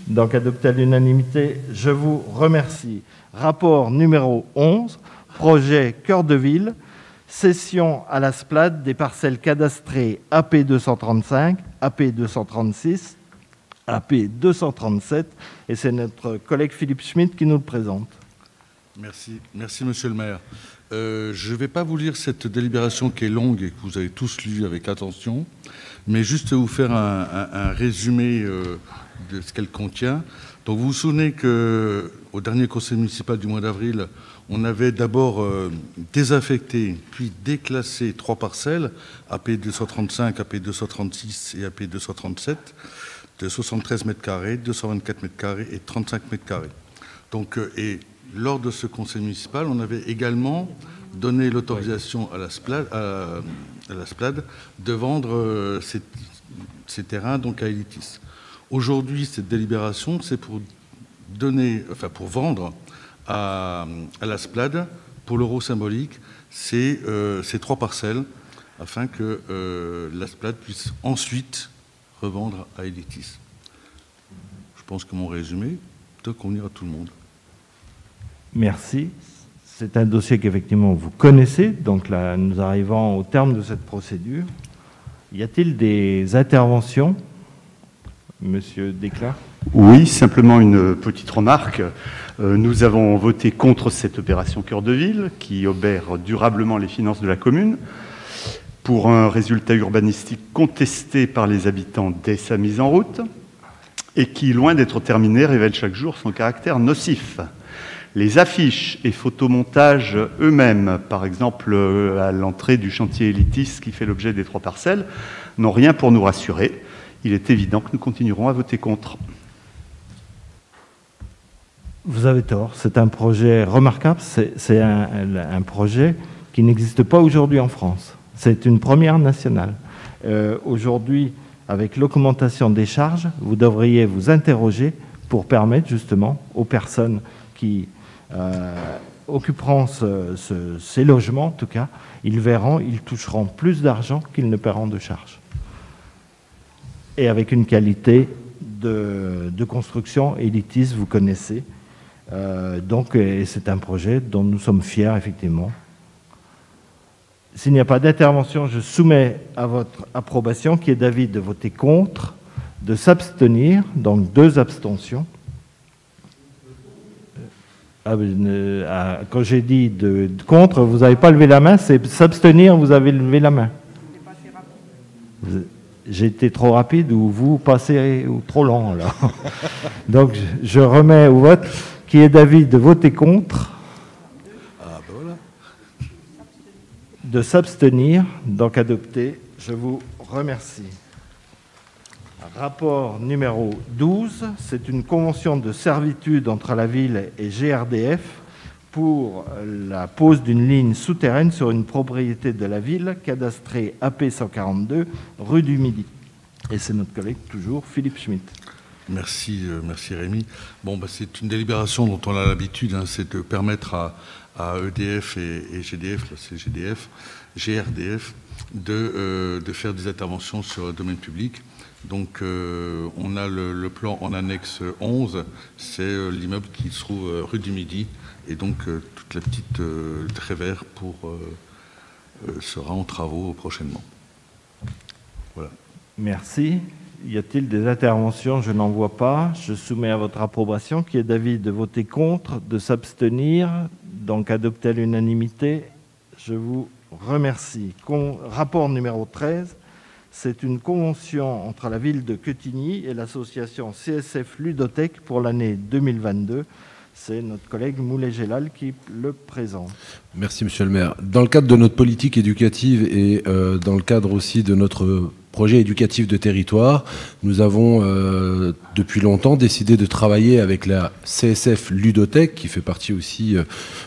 donc adopté à l'unanimité Je vous remercie. Rapport numéro 11, projet Cœur de Ville, cession à la SPLAD des parcelles cadastrées AP 235, AP 236, AP 237, et c'est notre collègue Philippe Schmitt qui nous le présente. Merci, merci Monsieur le maire. Euh, je ne vais pas vous lire cette délibération qui est longue et que vous avez tous lu avec attention, mais juste vous faire un, résumé euh, de ce qu'elle contient. Donc vous vous souvenez qu'au dernier conseil municipal du mois d'avril, on avait d'abord euh, désaffecté puis déclassé trois parcelles, AP 235, AP 236 et AP 237, de 73 mètres carrés, 224 mètres carrés et 35 mètres carrés. Donc, et lors de ce conseil municipal, on avait également donné l'autorisation à, la SPLAD, de vendre euh, ces, terrains donc à Elitis. Aujourd'hui, cette délibération, c'est pour donner, enfin pour vendre à, la SPLAD, pour l'euro symbolique, ces, euh, trois parcelles, afin que euh, la SPLAD puisse ensuite revendre à Elitis. Je pense que mon résumé doit convenir à tout le monde. Merci. C'est un dossier qu'effectivement vous connaissez, donc là nous arrivons au terme de cette procédure. Y a-t-il des interventions Monsieur Desclars Oui, simplement une petite remarque. Euh, nous avons voté contre cette opération Cœur de Ville qui obère durablement les finances de la commune pour un résultat urbanistique contesté par les habitants dès sa mise en route et qui, loin d'être terminé, révèle chaque jour son caractère nocif. Les affiches et photomontages eux-mêmes, par exemple euh, à l'entrée du chantier Elitis qui fait l'objet des trois parcelles, n'ont rien pour nous rassurer. Il est évident que nous continuerons à voter contre. Vous avez tort, c'est un projet remarquable, c'est un, projet qui n'existe pas aujourd'hui en France. C'est une première nationale. Euh, aujourd'hui, avec l'augmentation des charges, vous devriez vous interroger pour permettre justement aux personnes qui euh, occuperont ces logements, en tout cas, ils verront, ils toucheront plus d'argent qu'ils ne paieront de charges. Et avec une qualité de, construction élitiste, vous connaissez. Euh, donc, c'est un projet dont nous sommes fiers, effectivement. S'il n'y a pas d'intervention, je soumets à votre approbation qui est d'avis de voter contre, de s'abstenir, donc deux abstentions. Ah, ah, quand j'ai dit de, contre, vous n'avez pas levé la main, c'est s'abstenir, vous avez levé la main. J'ai été trop rapide ou vous passez trop lent là. Donc je remets au vote qui est d'avis de voter contre, ah, de s'abstenir, donc adopter. Je vous remercie. Rapport numéro 12, c'est une convention de servitude entre la ville et GRDF pour la pose d'une ligne souterraine sur une propriété de la ville cadastrée AP 142 rue du Midi. Et c'est notre collègue toujours, Philippe Schmitt. Merci, euh, merci Rémi. Bon, bah, c'est une délibération dont on a l'habitude, hein, c'est de permettre à, EDF et, GDF, c'est GDF, GRDF, de, euh, de, faire des interventions sur le domaine public. Donc euh, on a le, plan en annexe 11, c'est l'immeuble qui se trouve rue du Midi, et donc toute la petite trévère pour, sera en travaux prochainement. Voilà. Merci. Y a-t-il des interventions Je n'en vois pas. Je soumets à votre approbation qui est d'avis de voter contre, de s'abstenir, donc adopter à l'unanimité. Je vous remercie. rapport numéro 13 c'est une convention entre la ville de Quetigny et l'association CSF Ludothèque pour l'année 2022. C'est notre collègue Moulet-Gélal qui le présente. Merci, monsieur le maire. Dans le cadre de notre politique éducative et euh, dans le cadre aussi de notre projet éducatif de territoire. Nous avons euh, depuis longtemps décidé de travailler avec la CSF Ludothèque, qui fait partie aussi euh,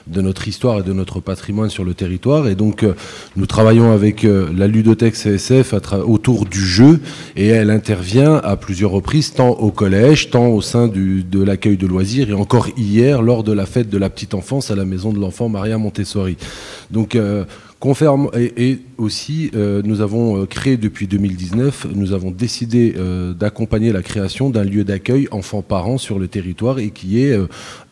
de notre histoire et de notre patrimoine sur le territoire. Et donc, euh, nous travaillons avec la Ludothèque CSF autour du jeu, et elle intervient à plusieurs reprises, tant au collège, tant au sein de l'accueil de loisirs, et encore hier, lors de la fête de la petite enfance à la maison de l'enfant Maria Montessori. Donc, Conforme, et, aussi, euh, nous avons euh, créé depuis 2019, nous avons décidé euh, d'accompagner la création d'un lieu d'accueil enfants-parents sur le territoire et qui est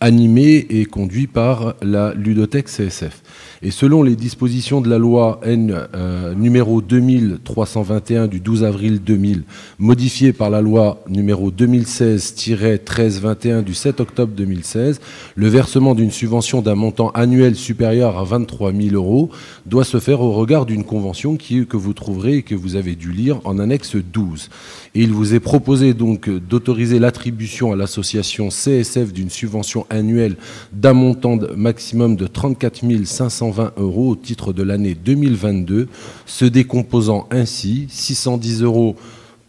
animé et conduit par la ludothèque CSF. Et selon les dispositions de la loi N numéro 2321 du 12 avril 2000, modifiée par la loi numéro 2016-1321 du 7 octobre 2016, le versement d'une subvention d'un montant annuel supérieur à 23 000 euros doit se faire au regard d'une convention qui, que vous trouverez et que vous avez dû lire en annexe 12. Il vous est proposé donc d'autoriser l'attribution à l'association CSF d'une subvention annuelle d'un montant maximum de 34 520 euros au titre de l'année 2022, se décomposant ainsi 610 euros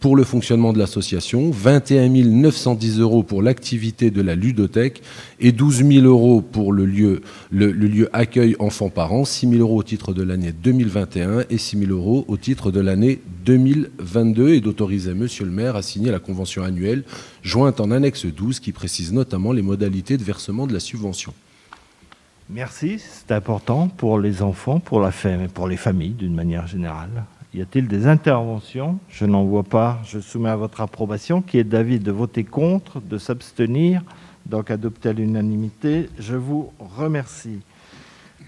pour le fonctionnement de l'association, 21 910 euros pour l'activité de la ludothèque et 12 000 euros pour le lieu, le, lieu accueil enfants-parents, 6 000 euros au titre de l'année 2021 et 6 000 euros au titre de l'année 2022 et d'autoriser Monsieur le maire à signer la convention annuelle jointe en annexe 12 qui précise notamment les modalités de versement de la subvention. Merci, c'est important pour les enfants, pour, la pour les familles d'une manière générale. Y a-t-il des interventions? Je n'en vois pas. Je soumets à votre approbation qui est d'avis de voter contre, de s'abstenir, donc adopter à l'unanimité. Je vous remercie.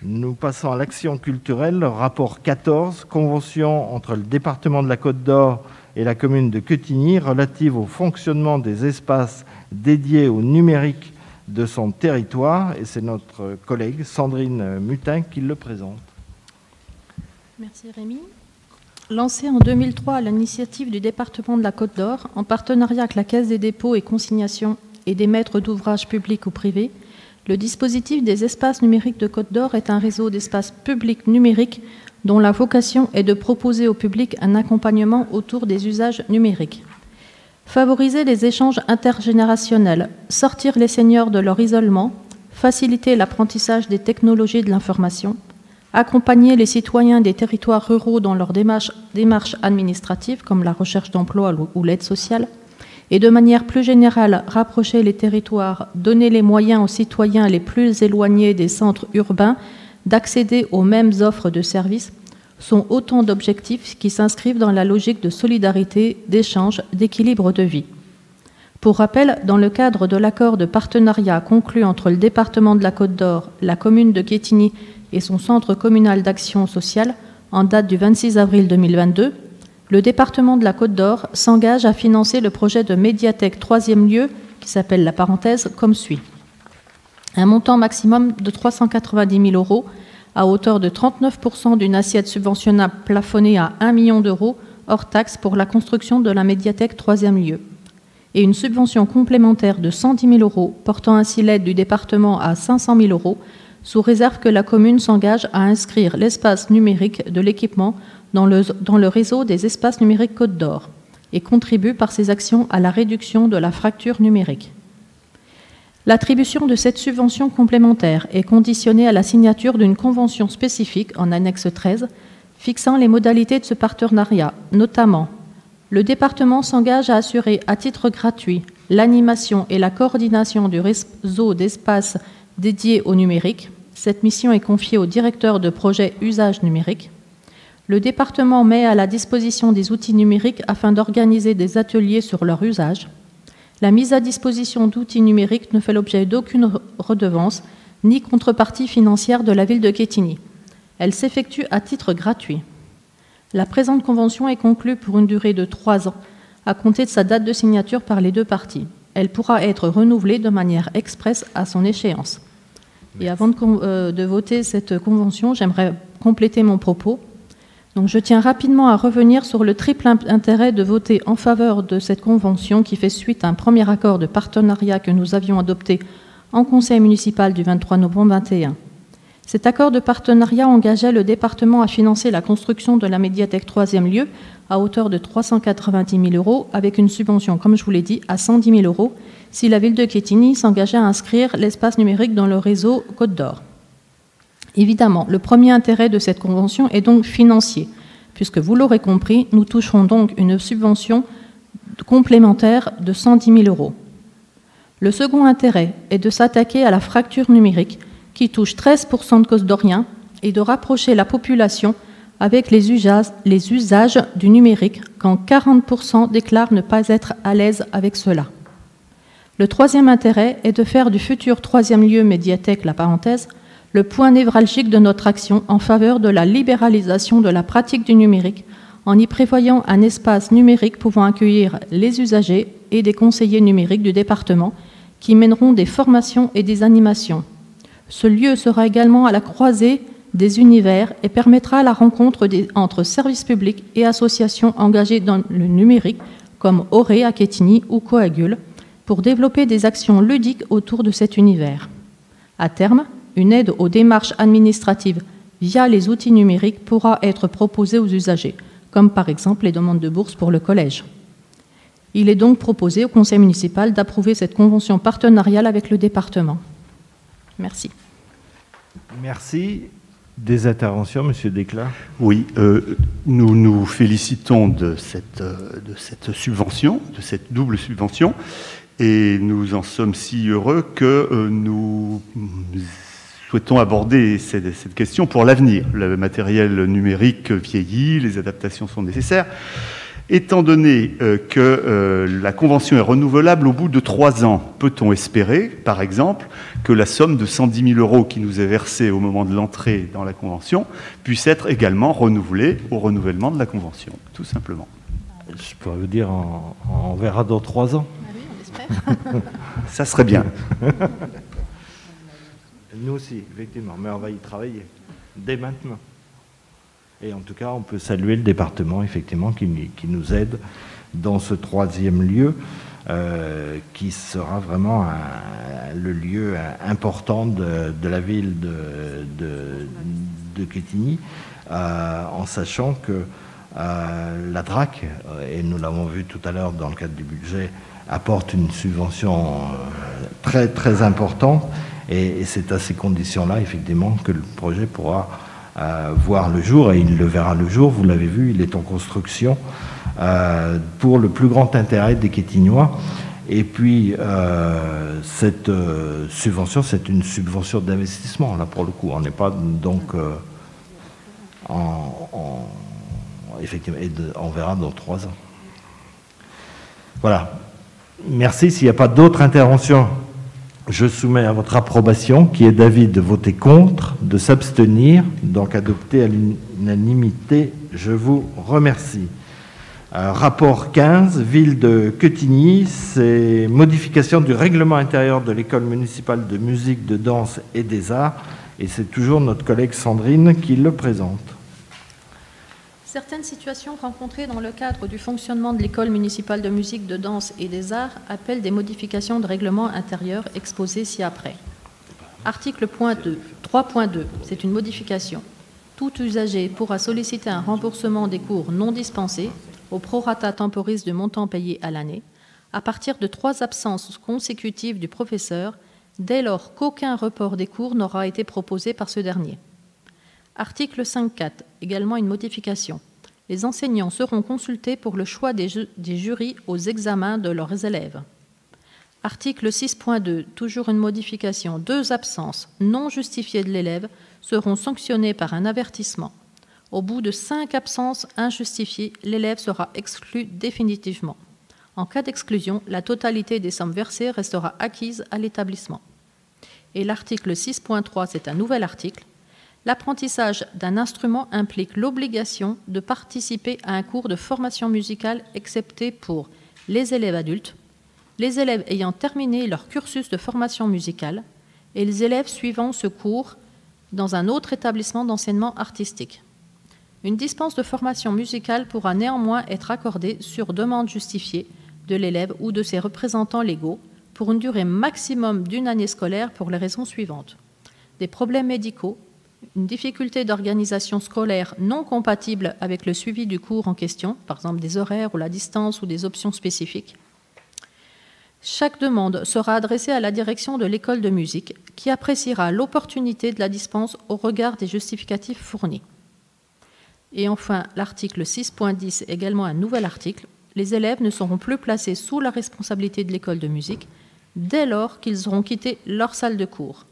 Nous passons à l'action culturelle, rapport 14, convention entre le département de la Côte d'Or et la commune de Quetigny relative au fonctionnement des espaces dédiés au numérique de son territoire. Et c'est notre collègue Sandrine Mutin qui le présente. Merci Rémi. Lancé en 2003 à l'initiative du département de la Côte d'Or, en partenariat avec la Caisse des dépôts et consignations et des maîtres d'ouvrage publics ou privés, le dispositif des espaces numériques de Côte d'Or est un réseau d'espaces publics numériques dont la vocation est de proposer au public un accompagnement autour des usages numériques. Favoriser les échanges intergénérationnels, sortir les seniors de leur isolement, faciliter l'apprentissage des technologies de l'information, accompagner les citoyens des territoires ruraux dans leurs démarches, administratives, comme la recherche d'emploi ou l'aide sociale, et de manière plus générale, rapprocher les territoires, donner les moyens aux citoyens les plus éloignés des centres urbains d'accéder aux mêmes offres de services, sont autant d'objectifs qui s'inscrivent dans la logique de solidarité, d'échange, d'équilibre de vie. Pour rappel, dans le cadre de l'accord de partenariat conclu entre le département de la Côte d'Or, la commune de Quétigny et son centre communal d'action sociale en date du 26 avril 2022, le département de la Côte d'Or s'engage à financer le projet de médiathèque troisième lieu, qui s'appelle la parenthèse, comme suit. Un montant maximum de 390 000 euros à hauteur de 39% d'une assiette subventionnable plafonnée à 1 million d'euros hors taxe pour la construction de la médiathèque troisième lieu. Et une subvention complémentaire de 110 000 euros portant ainsi l'aide du département à 500 000 euros sous réserve que la commune s'engage à inscrire l'espace numérique de l'équipement dans le, réseau des espaces numériques Côte d'Or et contribue par ses actions à la réduction de la fracture numérique. L'attribution de cette subvention complémentaire est conditionnée à la signature d'une convention spécifique en annexe 13 fixant les modalités de ce partenariat, notamment le département s'engage à assurer à titre gratuit l'animation et la coordination du réseau d'espaces dédiés au numérique, cette mission est confiée au directeur de projet usage numérique. Le département met à la disposition des outils numériques afin d'organiser des ateliers sur leur usage. La mise à disposition d'outils numériques ne fait l'objet d'aucune redevance ni contrepartie financière de la ville de Quetigny. Elle s'effectue à titre gratuit. La présente convention est conclue pour une durée de trois ans, à compter de sa date de signature par les deux parties. Elle pourra être renouvelée de manière expresse à son échéance. Et avant euh, de, voter cette convention, j'aimerais compléter mon propos. Donc, je tiens rapidement à revenir sur le triple intérêt de voter en faveur de cette convention qui fait suite à un premier accord de partenariat que nous avions adopté en conseil municipal du 23 novembre 2021. Cet accord de partenariat engageait le département à financer la construction de la médiathèque troisième lieu à hauteur de 390 000 euros, avec une subvention, comme je vous l'ai dit, à 110 000 euros, si la ville de Quetigny s'engageait à inscrire l'espace numérique dans le réseau Côte d'Or. Évidemment, le premier intérêt de cette convention est donc financier, puisque vous l'aurez compris, nous toucherons donc une subvention complémentaire de 110 000 euros. Le second intérêt est de s'attaquer à la fracture numérique qui touche 13% de causes d'Orient et de rapprocher la population avec les usages, les usages du numérique, quand 40% déclarent ne pas être à l'aise avec cela. Le troisième intérêt est de faire du futur troisième lieu médiathèque, la parenthèse, le point névralgique de notre action en faveur de la libéralisation de la pratique du numérique, en y prévoyant un espace numérique pouvant accueillir les usagers et des conseillers numériques du département qui mèneront des formations et des animations. Ce lieu sera également à la croisée des univers et permettra la rencontre entre services publics et associations engagées dans le numérique comme Auré à ou Coagule pour développer des actions ludiques autour de cet univers. À terme, une aide aux démarches administratives via les outils numériques pourra être proposée aux usagers, comme par exemple les demandes de bourse pour le collège. Il est donc proposé au Conseil municipal d'approuver cette convention partenariale avec le département. Merci. Merci. Des interventions, Monsieur Desclats? Oui, euh, nous nous félicitons de cette, euh, de cette subvention, de cette double subvention, et nous en sommes si heureux que euh, nous souhaitons aborder cette, cette question pour l'avenir. Le matériel numérique vieillit, les adaptations sont nécessaires. Étant donné euh, que euh, la convention est renouvelable au bout de trois ans, peut-on espérer, par exemple, que la somme de 110 000 euros qui nous est versée au moment de l'entrée dans la convention puisse être également renouvelée au renouvellement de la convention, tout simplement? Je pourrais vous dire, on, verra dans trois ans. Ah oui, on espère. Ça serait bien. Nous aussi, effectivement, mais on va y travailler dès maintenant. Et en tout cas, on peut saluer le département, effectivement, qui, nous aide dans ce troisième lieu, euh, qui sera vraiment le lieu important de, la ville de, de, euh, en sachant que euh, la DRAC, et nous l'avons vu tout à l'heure dans le cadre du budget, apporte une subvention très très importante, et c'est à ces conditions-là, effectivement, que le projet pourra voir le jour, et il le verra le jour, vous l'avez vu, il est en construction euh, pour le plus grand intérêt des Quétignois. Et puis, euh, cette euh, subvention, c'est une subvention d'investissement, là, pour le coup. On n'est pas donc en, Effectivement, et on verra dans trois ans. Voilà. Merci. S'il n'y a pas d'autres interventions je soumets à votre approbation, qui est d'avis de voter contre, de s'abstenir, donc adopté à l'unanimité. Je vous remercie. Euh, rapport 15, ville de Quetigny, c'est modification du règlement intérieur de l'école municipale de musique, de danse et des arts, et c'est toujours notre collègue Sandrine qui le présente. Certaines situations rencontrées dans le cadre du fonctionnement de l'école municipale de musique, de danse et des arts appellent des modifications de règlement intérieur exposées ci-après. Article 3.2, c'est une modification. Tout usager pourra solliciter un remboursement des cours non dispensés au prorata temporis de montant payé à l'année à partir de trois absences consécutives du professeur dès lors qu'aucun report des cours n'aura été proposé par ce dernier. Article 5.4, également une modification. Les enseignants seront consultés pour le choix des, jurys aux examens de leurs élèves. Article 6.2, toujours une modification. Deux absences non justifiées de l'élève seront sanctionnées par un avertissement. Au bout de cinq absences injustifiées, l'élève sera exclu définitivement. En cas d'exclusion, la totalité des sommes versées restera acquise à l'établissement. Et l'article 6.3, c'est un nouvel article l'apprentissage d'un instrument implique l'obligation de participer à un cours de formation musicale excepté pour les élèves adultes, les élèves ayant terminé leur cursus de formation musicale et les élèves suivant ce cours dans un autre établissement d'enseignement artistique. Une dispense de formation musicale pourra néanmoins être accordée sur demande justifiée de l'élève ou de ses représentants légaux pour une durée maximum d'une année scolaire pour les raisons suivantes. Des problèmes médicaux, une difficulté d'organisation scolaire non compatible avec le suivi du cours en question, par exemple des horaires ou la distance ou des options spécifiques. Chaque demande sera adressée à la direction de l'école de musique qui appréciera l'opportunité de la dispense au regard des justificatifs fournis. Et enfin, l'article 6.10, également un nouvel article, les élèves ne seront plus placés sous la responsabilité de l'école de musique dès lors qu'ils auront quitté leur salle de cours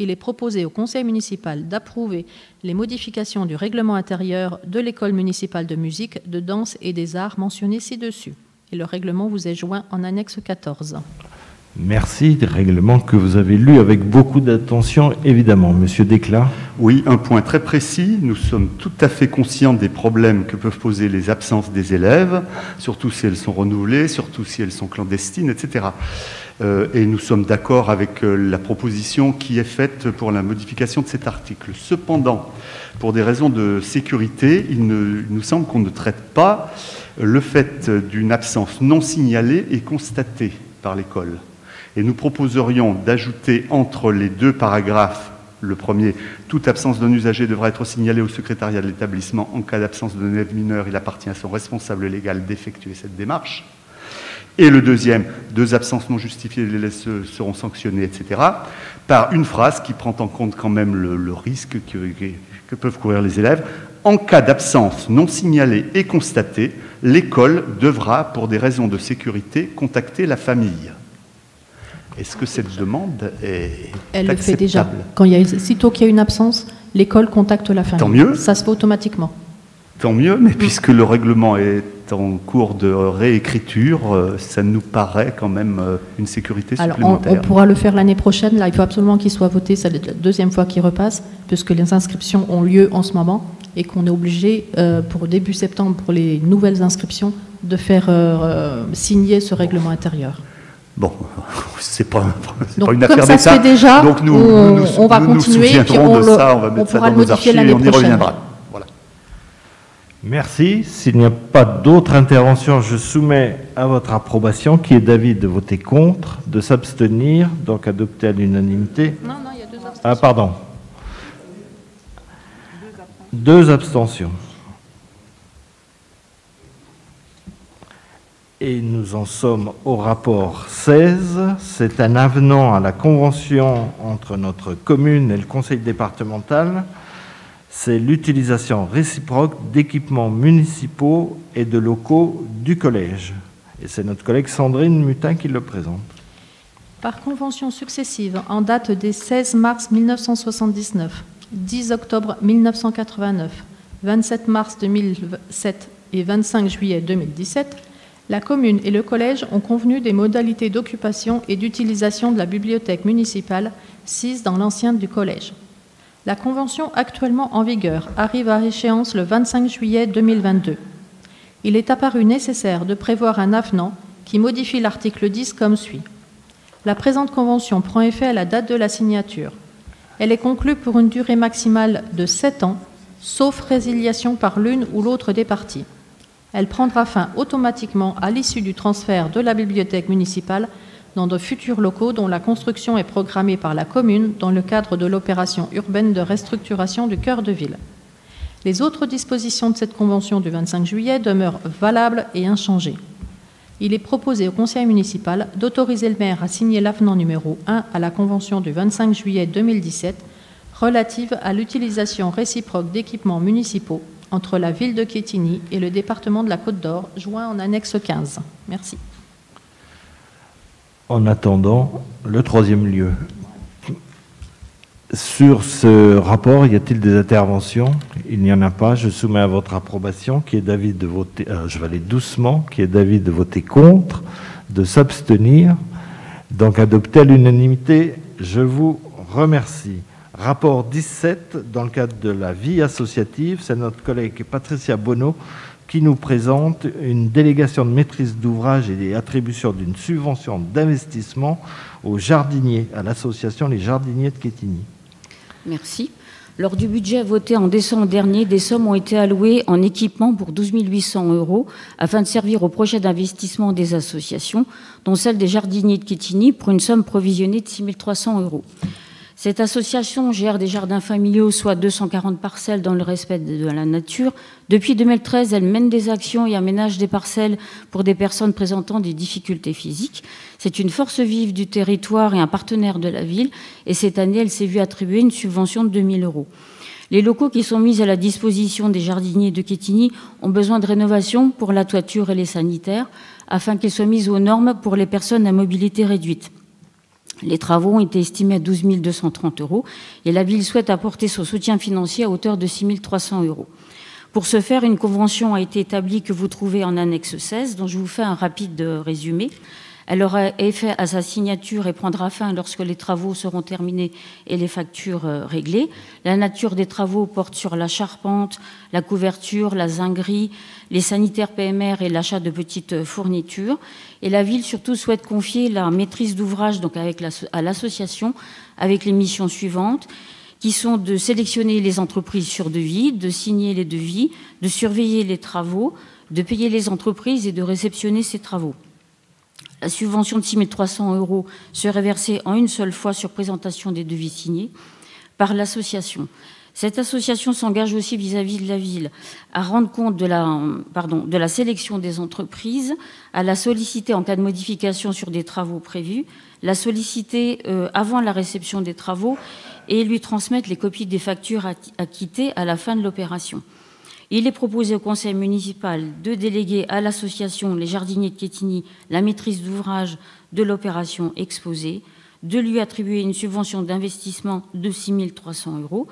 il est proposé au Conseil municipal d'approuver les modifications du règlement intérieur de l'école municipale de musique, de danse et des arts mentionnés ci-dessus. Et le règlement vous est joint en annexe 14. Merci, des règlements que vous avez lus avec beaucoup d'attention, évidemment. Monsieur Desclas Oui, un point très précis. Nous sommes tout à fait conscients des problèmes que peuvent poser les absences des élèves, surtout si elles sont renouvelées, surtout si elles sont clandestines, etc. Euh, et nous sommes d'accord avec euh, la proposition qui est faite pour la modification de cet article. Cependant, pour des raisons de sécurité, il, nous semble qu'on ne traite pas le fait d'une absence non signalée et constatée par l'école. Et nous proposerions d'ajouter entre les deux paragraphes, le premier, toute absence d'un usager devra être signalée au secrétariat de l'établissement. En cas d'absence d'un élève mineur, il appartient à son responsable légal d'effectuer cette démarche. Et le deuxième, deux absences non justifiées les l'élève seront sanctionnées, etc., par une phrase qui prend en compte quand même le, le risque que, que peuvent courir les élèves. En cas d'absence non signalée et constatée, l'école devra, pour des raisons de sécurité, contacter la famille. Est-ce que cette demande est Elle le fait acceptable? Déjà. Quand il y a, sitôt qu'il y a une absence, l'école contacte la famille. Tant mieux. Ça se fait automatiquement. Tant mieux, mais puisque le règlement est en cours de réécriture, euh, ça nous paraît quand même euh, une sécurité Alors, on, supplémentaire. on pourra le faire l'année prochaine. Là, il faut absolument qu'il soit voté. C'est la deuxième fois qu'il repasse, puisque les inscriptions ont lieu en ce moment et qu'on est obligé, euh, pour début septembre, pour les nouvelles inscriptions, de faire euh, signer ce règlement intérieur. Bon, c'est pas, Donc, pas une comme affaire d'État. Donc nous, on- nous, nous- on va nous continuer, puis on le- ça, on va on mettre ça pourra dans le nos modifier archives et l'année on y prochaine. reviendra. Merci. S'il n'y a pas d'autres interventions, je soumets à votre approbation qui est d'avis de voter contre, de s'abstenir, donc adopté à l'unanimité. Non, non, il y a deux abstentions. Ah, pardon. Deux abstentions. Et nous en sommes au rapport 16. C'est un avenant à la convention entre notre commune et le conseil départemental. C'est l'utilisation réciproque d'équipements municipaux et de locaux du collège. Et c'est notre collègue Sandrine Mutin qui le présente. Par convention successive en date des 16 mars 1979, 10 octobre 1989, 27 mars 2007 et 25 juillet 2017, la commune et le collège ont convenu des modalités d'occupation et d'utilisation de la bibliothèque municipale sise dans l'ancienne du collège. La convention actuellement en vigueur arrive à échéance le 25 juillet 2022. Il est apparu nécessaire de prévoir un avenant qui modifie l'article 10 comme suit. La présente convention prend effet à la date de la signature. Elle est conclue pour une durée maximale de 7 ans, sauf résiliation par l'une ou l'autre des parties. Elle prendra fin automatiquement à l'issue du transfert de la bibliothèque municipale dans de futurs locaux dont la construction est programmée par la commune dans le cadre de l'opération urbaine de restructuration du cœur de ville. Les autres dispositions de cette convention du 25 juillet demeurent valables et inchangées. Il est proposé au conseil municipal d'autoriser le maire à signer l'avenant numéro 1 à la convention du 25 juillet 2017 relative à l'utilisation réciproque d'équipements municipaux entre la ville de Quétigny et le département de la Côte d'Or, joint en annexe 15. Merci. En attendant, le troisième lieu. Sur ce rapport, y a-t-il des interventions? Il n'y en a pas. Je soumets à votre approbation qui est d'avis de voter, euh, je vais aller doucement, qui est d'avis de voter contre, de s'abstenir. Donc adopté à l'unanimité, je vous remercie. Rapport 17, dans le cadre de la vie associative, c'est notre collègue Patricia Bonneau qui nous présente une délégation de maîtrise d'ouvrage et des attributions d'une subvention d'investissement aux jardiniers, à l'association Les Jardiniers de Quétigny. Merci. Lors du budget voté en décembre dernier, des sommes ont été allouées en équipement pour 12 800 euros afin de servir au projet d'investissement des associations, dont celle des jardiniers de Quétigny, pour une somme provisionnée de 6 300 euros. Cette association gère des jardins familiaux, soit 240 parcelles dans le respect de la nature. Depuis 2013, elle mène des actions et aménage des parcelles pour des personnes présentant des difficultés physiques. C'est une force vive du territoire et un partenaire de la ville. Et cette année, elle s'est vue attribuer une subvention de 2000 euros. Les locaux qui sont mis à la disposition des jardiniers de Quétigny ont besoin de rénovation pour la toiture et les sanitaires, afin qu'ils soient mis aux normes pour les personnes à mobilité réduite. Les travaux ont été estimés à 12 230 euros et la ville souhaite apporter son soutien financier à hauteur de 6 300 euros. Pour ce faire, une convention a été établie que vous trouvez en annexe 16, dont je vous fais un rapide résumé. Elle aura effet à sa signature et prendra fin lorsque les travaux seront terminés et les factures euh, réglées. La nature des travaux porte sur la charpente, la couverture, la zinguerie, les sanitaires PMR et l'achat de petites fournitures. Et la ville surtout souhaite confier la maîtrise d'ouvrage à l'association avec les missions suivantes qui sont de sélectionner les entreprises sur devis, de signer les devis, de surveiller les travaux, de payer les entreprises et de réceptionner ces travaux. La subvention de 6 300 euros serait versée en une seule fois sur présentation des devis signés par l'association. Cette association s'engage aussi vis-à-vis de la ville à rendre compte de la, de la sélection des entreprises, à la solliciter en cas de modification sur des travaux prévus, la solliciter euh, avant la réception des travaux et lui transmettre les copies des factures acquittées à la fin de l'opération. Il est proposé au conseil municipal de déléguer à l'association Les Jardiniers de Quétigny la maîtrise d'ouvrage de l'opération exposée, de lui attribuer une subvention d'investissement de 6 300 euros,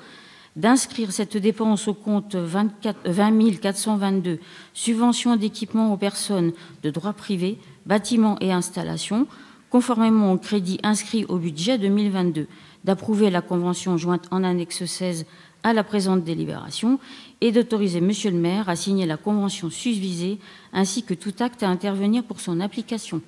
d'inscrire cette dépense au compte 24, 20 422 subvention d'équipement aux personnes de droit privé, bâtiments et installations, conformément au crédit inscrit au budget 2022, d'approuver la convention jointe en annexe 16 à la présente délibération et d'autoriser Monsieur le maire à signer la convention susvisée ainsi que tout acte à intervenir pour son application.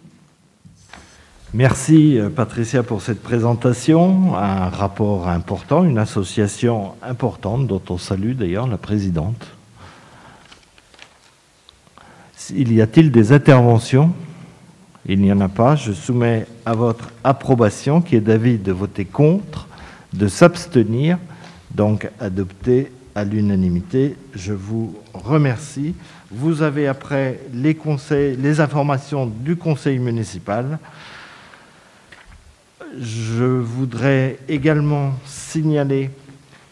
Merci euh, Patricia pour cette présentation. Un rapport important, une association importante dont on salue d'ailleurs la présidente. Il y a-t-il des interventions? Il n'y en a pas. Je soumets à votre approbation qui est d'avis de voter contre, de s'abstenir, donc adopté à l'unanimité. Je vous remercie. Vous avez après les, conseils, les informations du conseil municipal. Je voudrais également signaler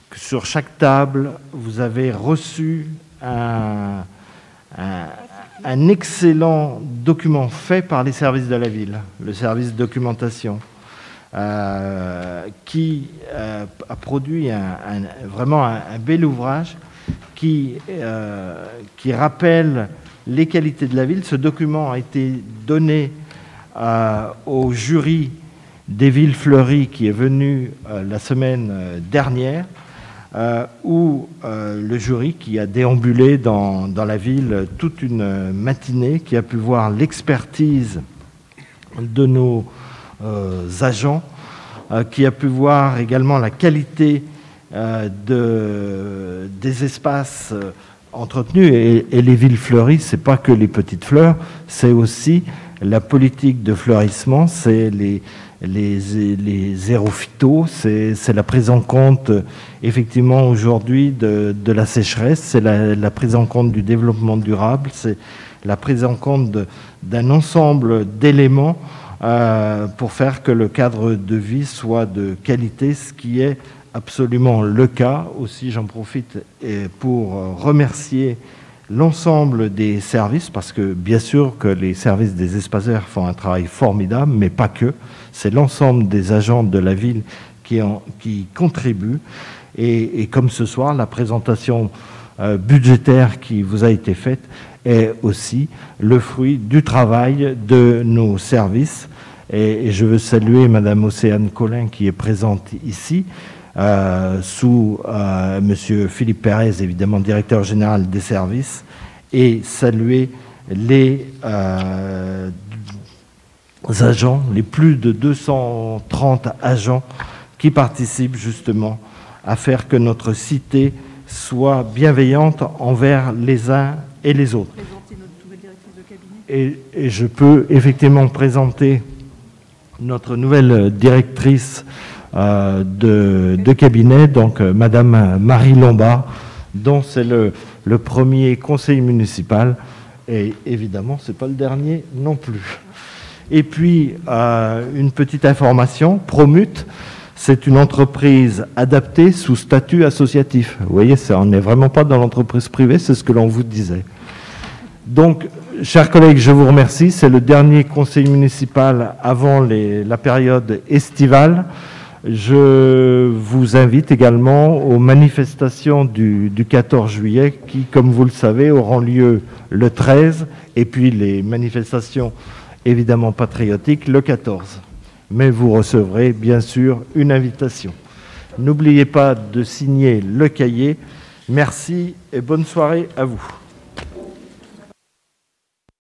que sur chaque table, vous avez reçu un, un excellent document fait par les services de la ville, le service documentation. Euh, qui euh, a produit vraiment un, bel ouvrage qui, euh, qui rappelle les qualités de la ville. Ce document a été donné au jury des villes fleuries qui est venu la semaine dernière, où le jury qui a déambulé dans, dans, la ville toute une matinée, qui a pu voir l'expertise de nos agents, euh, qui a pu voir également la qualité euh, de, des espaces entretenus. Et, les villes fleuries, c'est pas que les petites fleurs, c'est aussi la politique de fleurissement, c'est les, les, les c'est la prise en compte effectivement aujourd'hui de, de, la sécheresse, c'est la, la, prise en compte du développement durable, c'est la prise en compte d'un ensemble d'éléments euh, pour faire que le cadre de vie soit de qualité, ce qui est absolument le cas. Aussi, j'en profite pour remercier l'ensemble des services, parce que bien sûr que les services des espaceurs font un travail formidable, mais pas que. C'est l'ensemble des agents de la ville qui, en, qui contribuent. Et, et, comme ce soir, la présentation euh, budgétaire qui vous a été faite est aussi le fruit du travail de nos services. Et, je veux saluer Madame Océane Collin qui est présente ici, euh, sous euh, Monsieur Philippe Pérez, évidemment directeur général des services, et saluer les euh, agents, les plus de 230 agents qui participent justement à faire que notre cité soit bienveillante envers les uns et les autres. Et, et, je peux effectivement présenter notre nouvelle directrice euh, de, cabinet, donc euh, Madame Marie Lombard, dont c'est le, premier conseil municipal. Et évidemment, ce n'est pas le dernier non plus. Et puis, euh, une petite information, Promute, c'est une entreprise adaptée sous statut associatif. Vous voyez, ça, on n'est vraiment pas dans l'entreprise privée, c'est ce que l'on vous disait. Donc, chers collègues, je vous remercie. C'est le dernier conseil municipal avant la période estivale. Je vous invite également aux manifestations du 14 juillet qui, comme vous le savez, auront lieu le 13 et puis les manifestations évidemment patriotiques le 14. Mais vous recevrez bien sûr une invitation. N'oubliez pas de signer le cahier. Merci et bonne soirée à vous.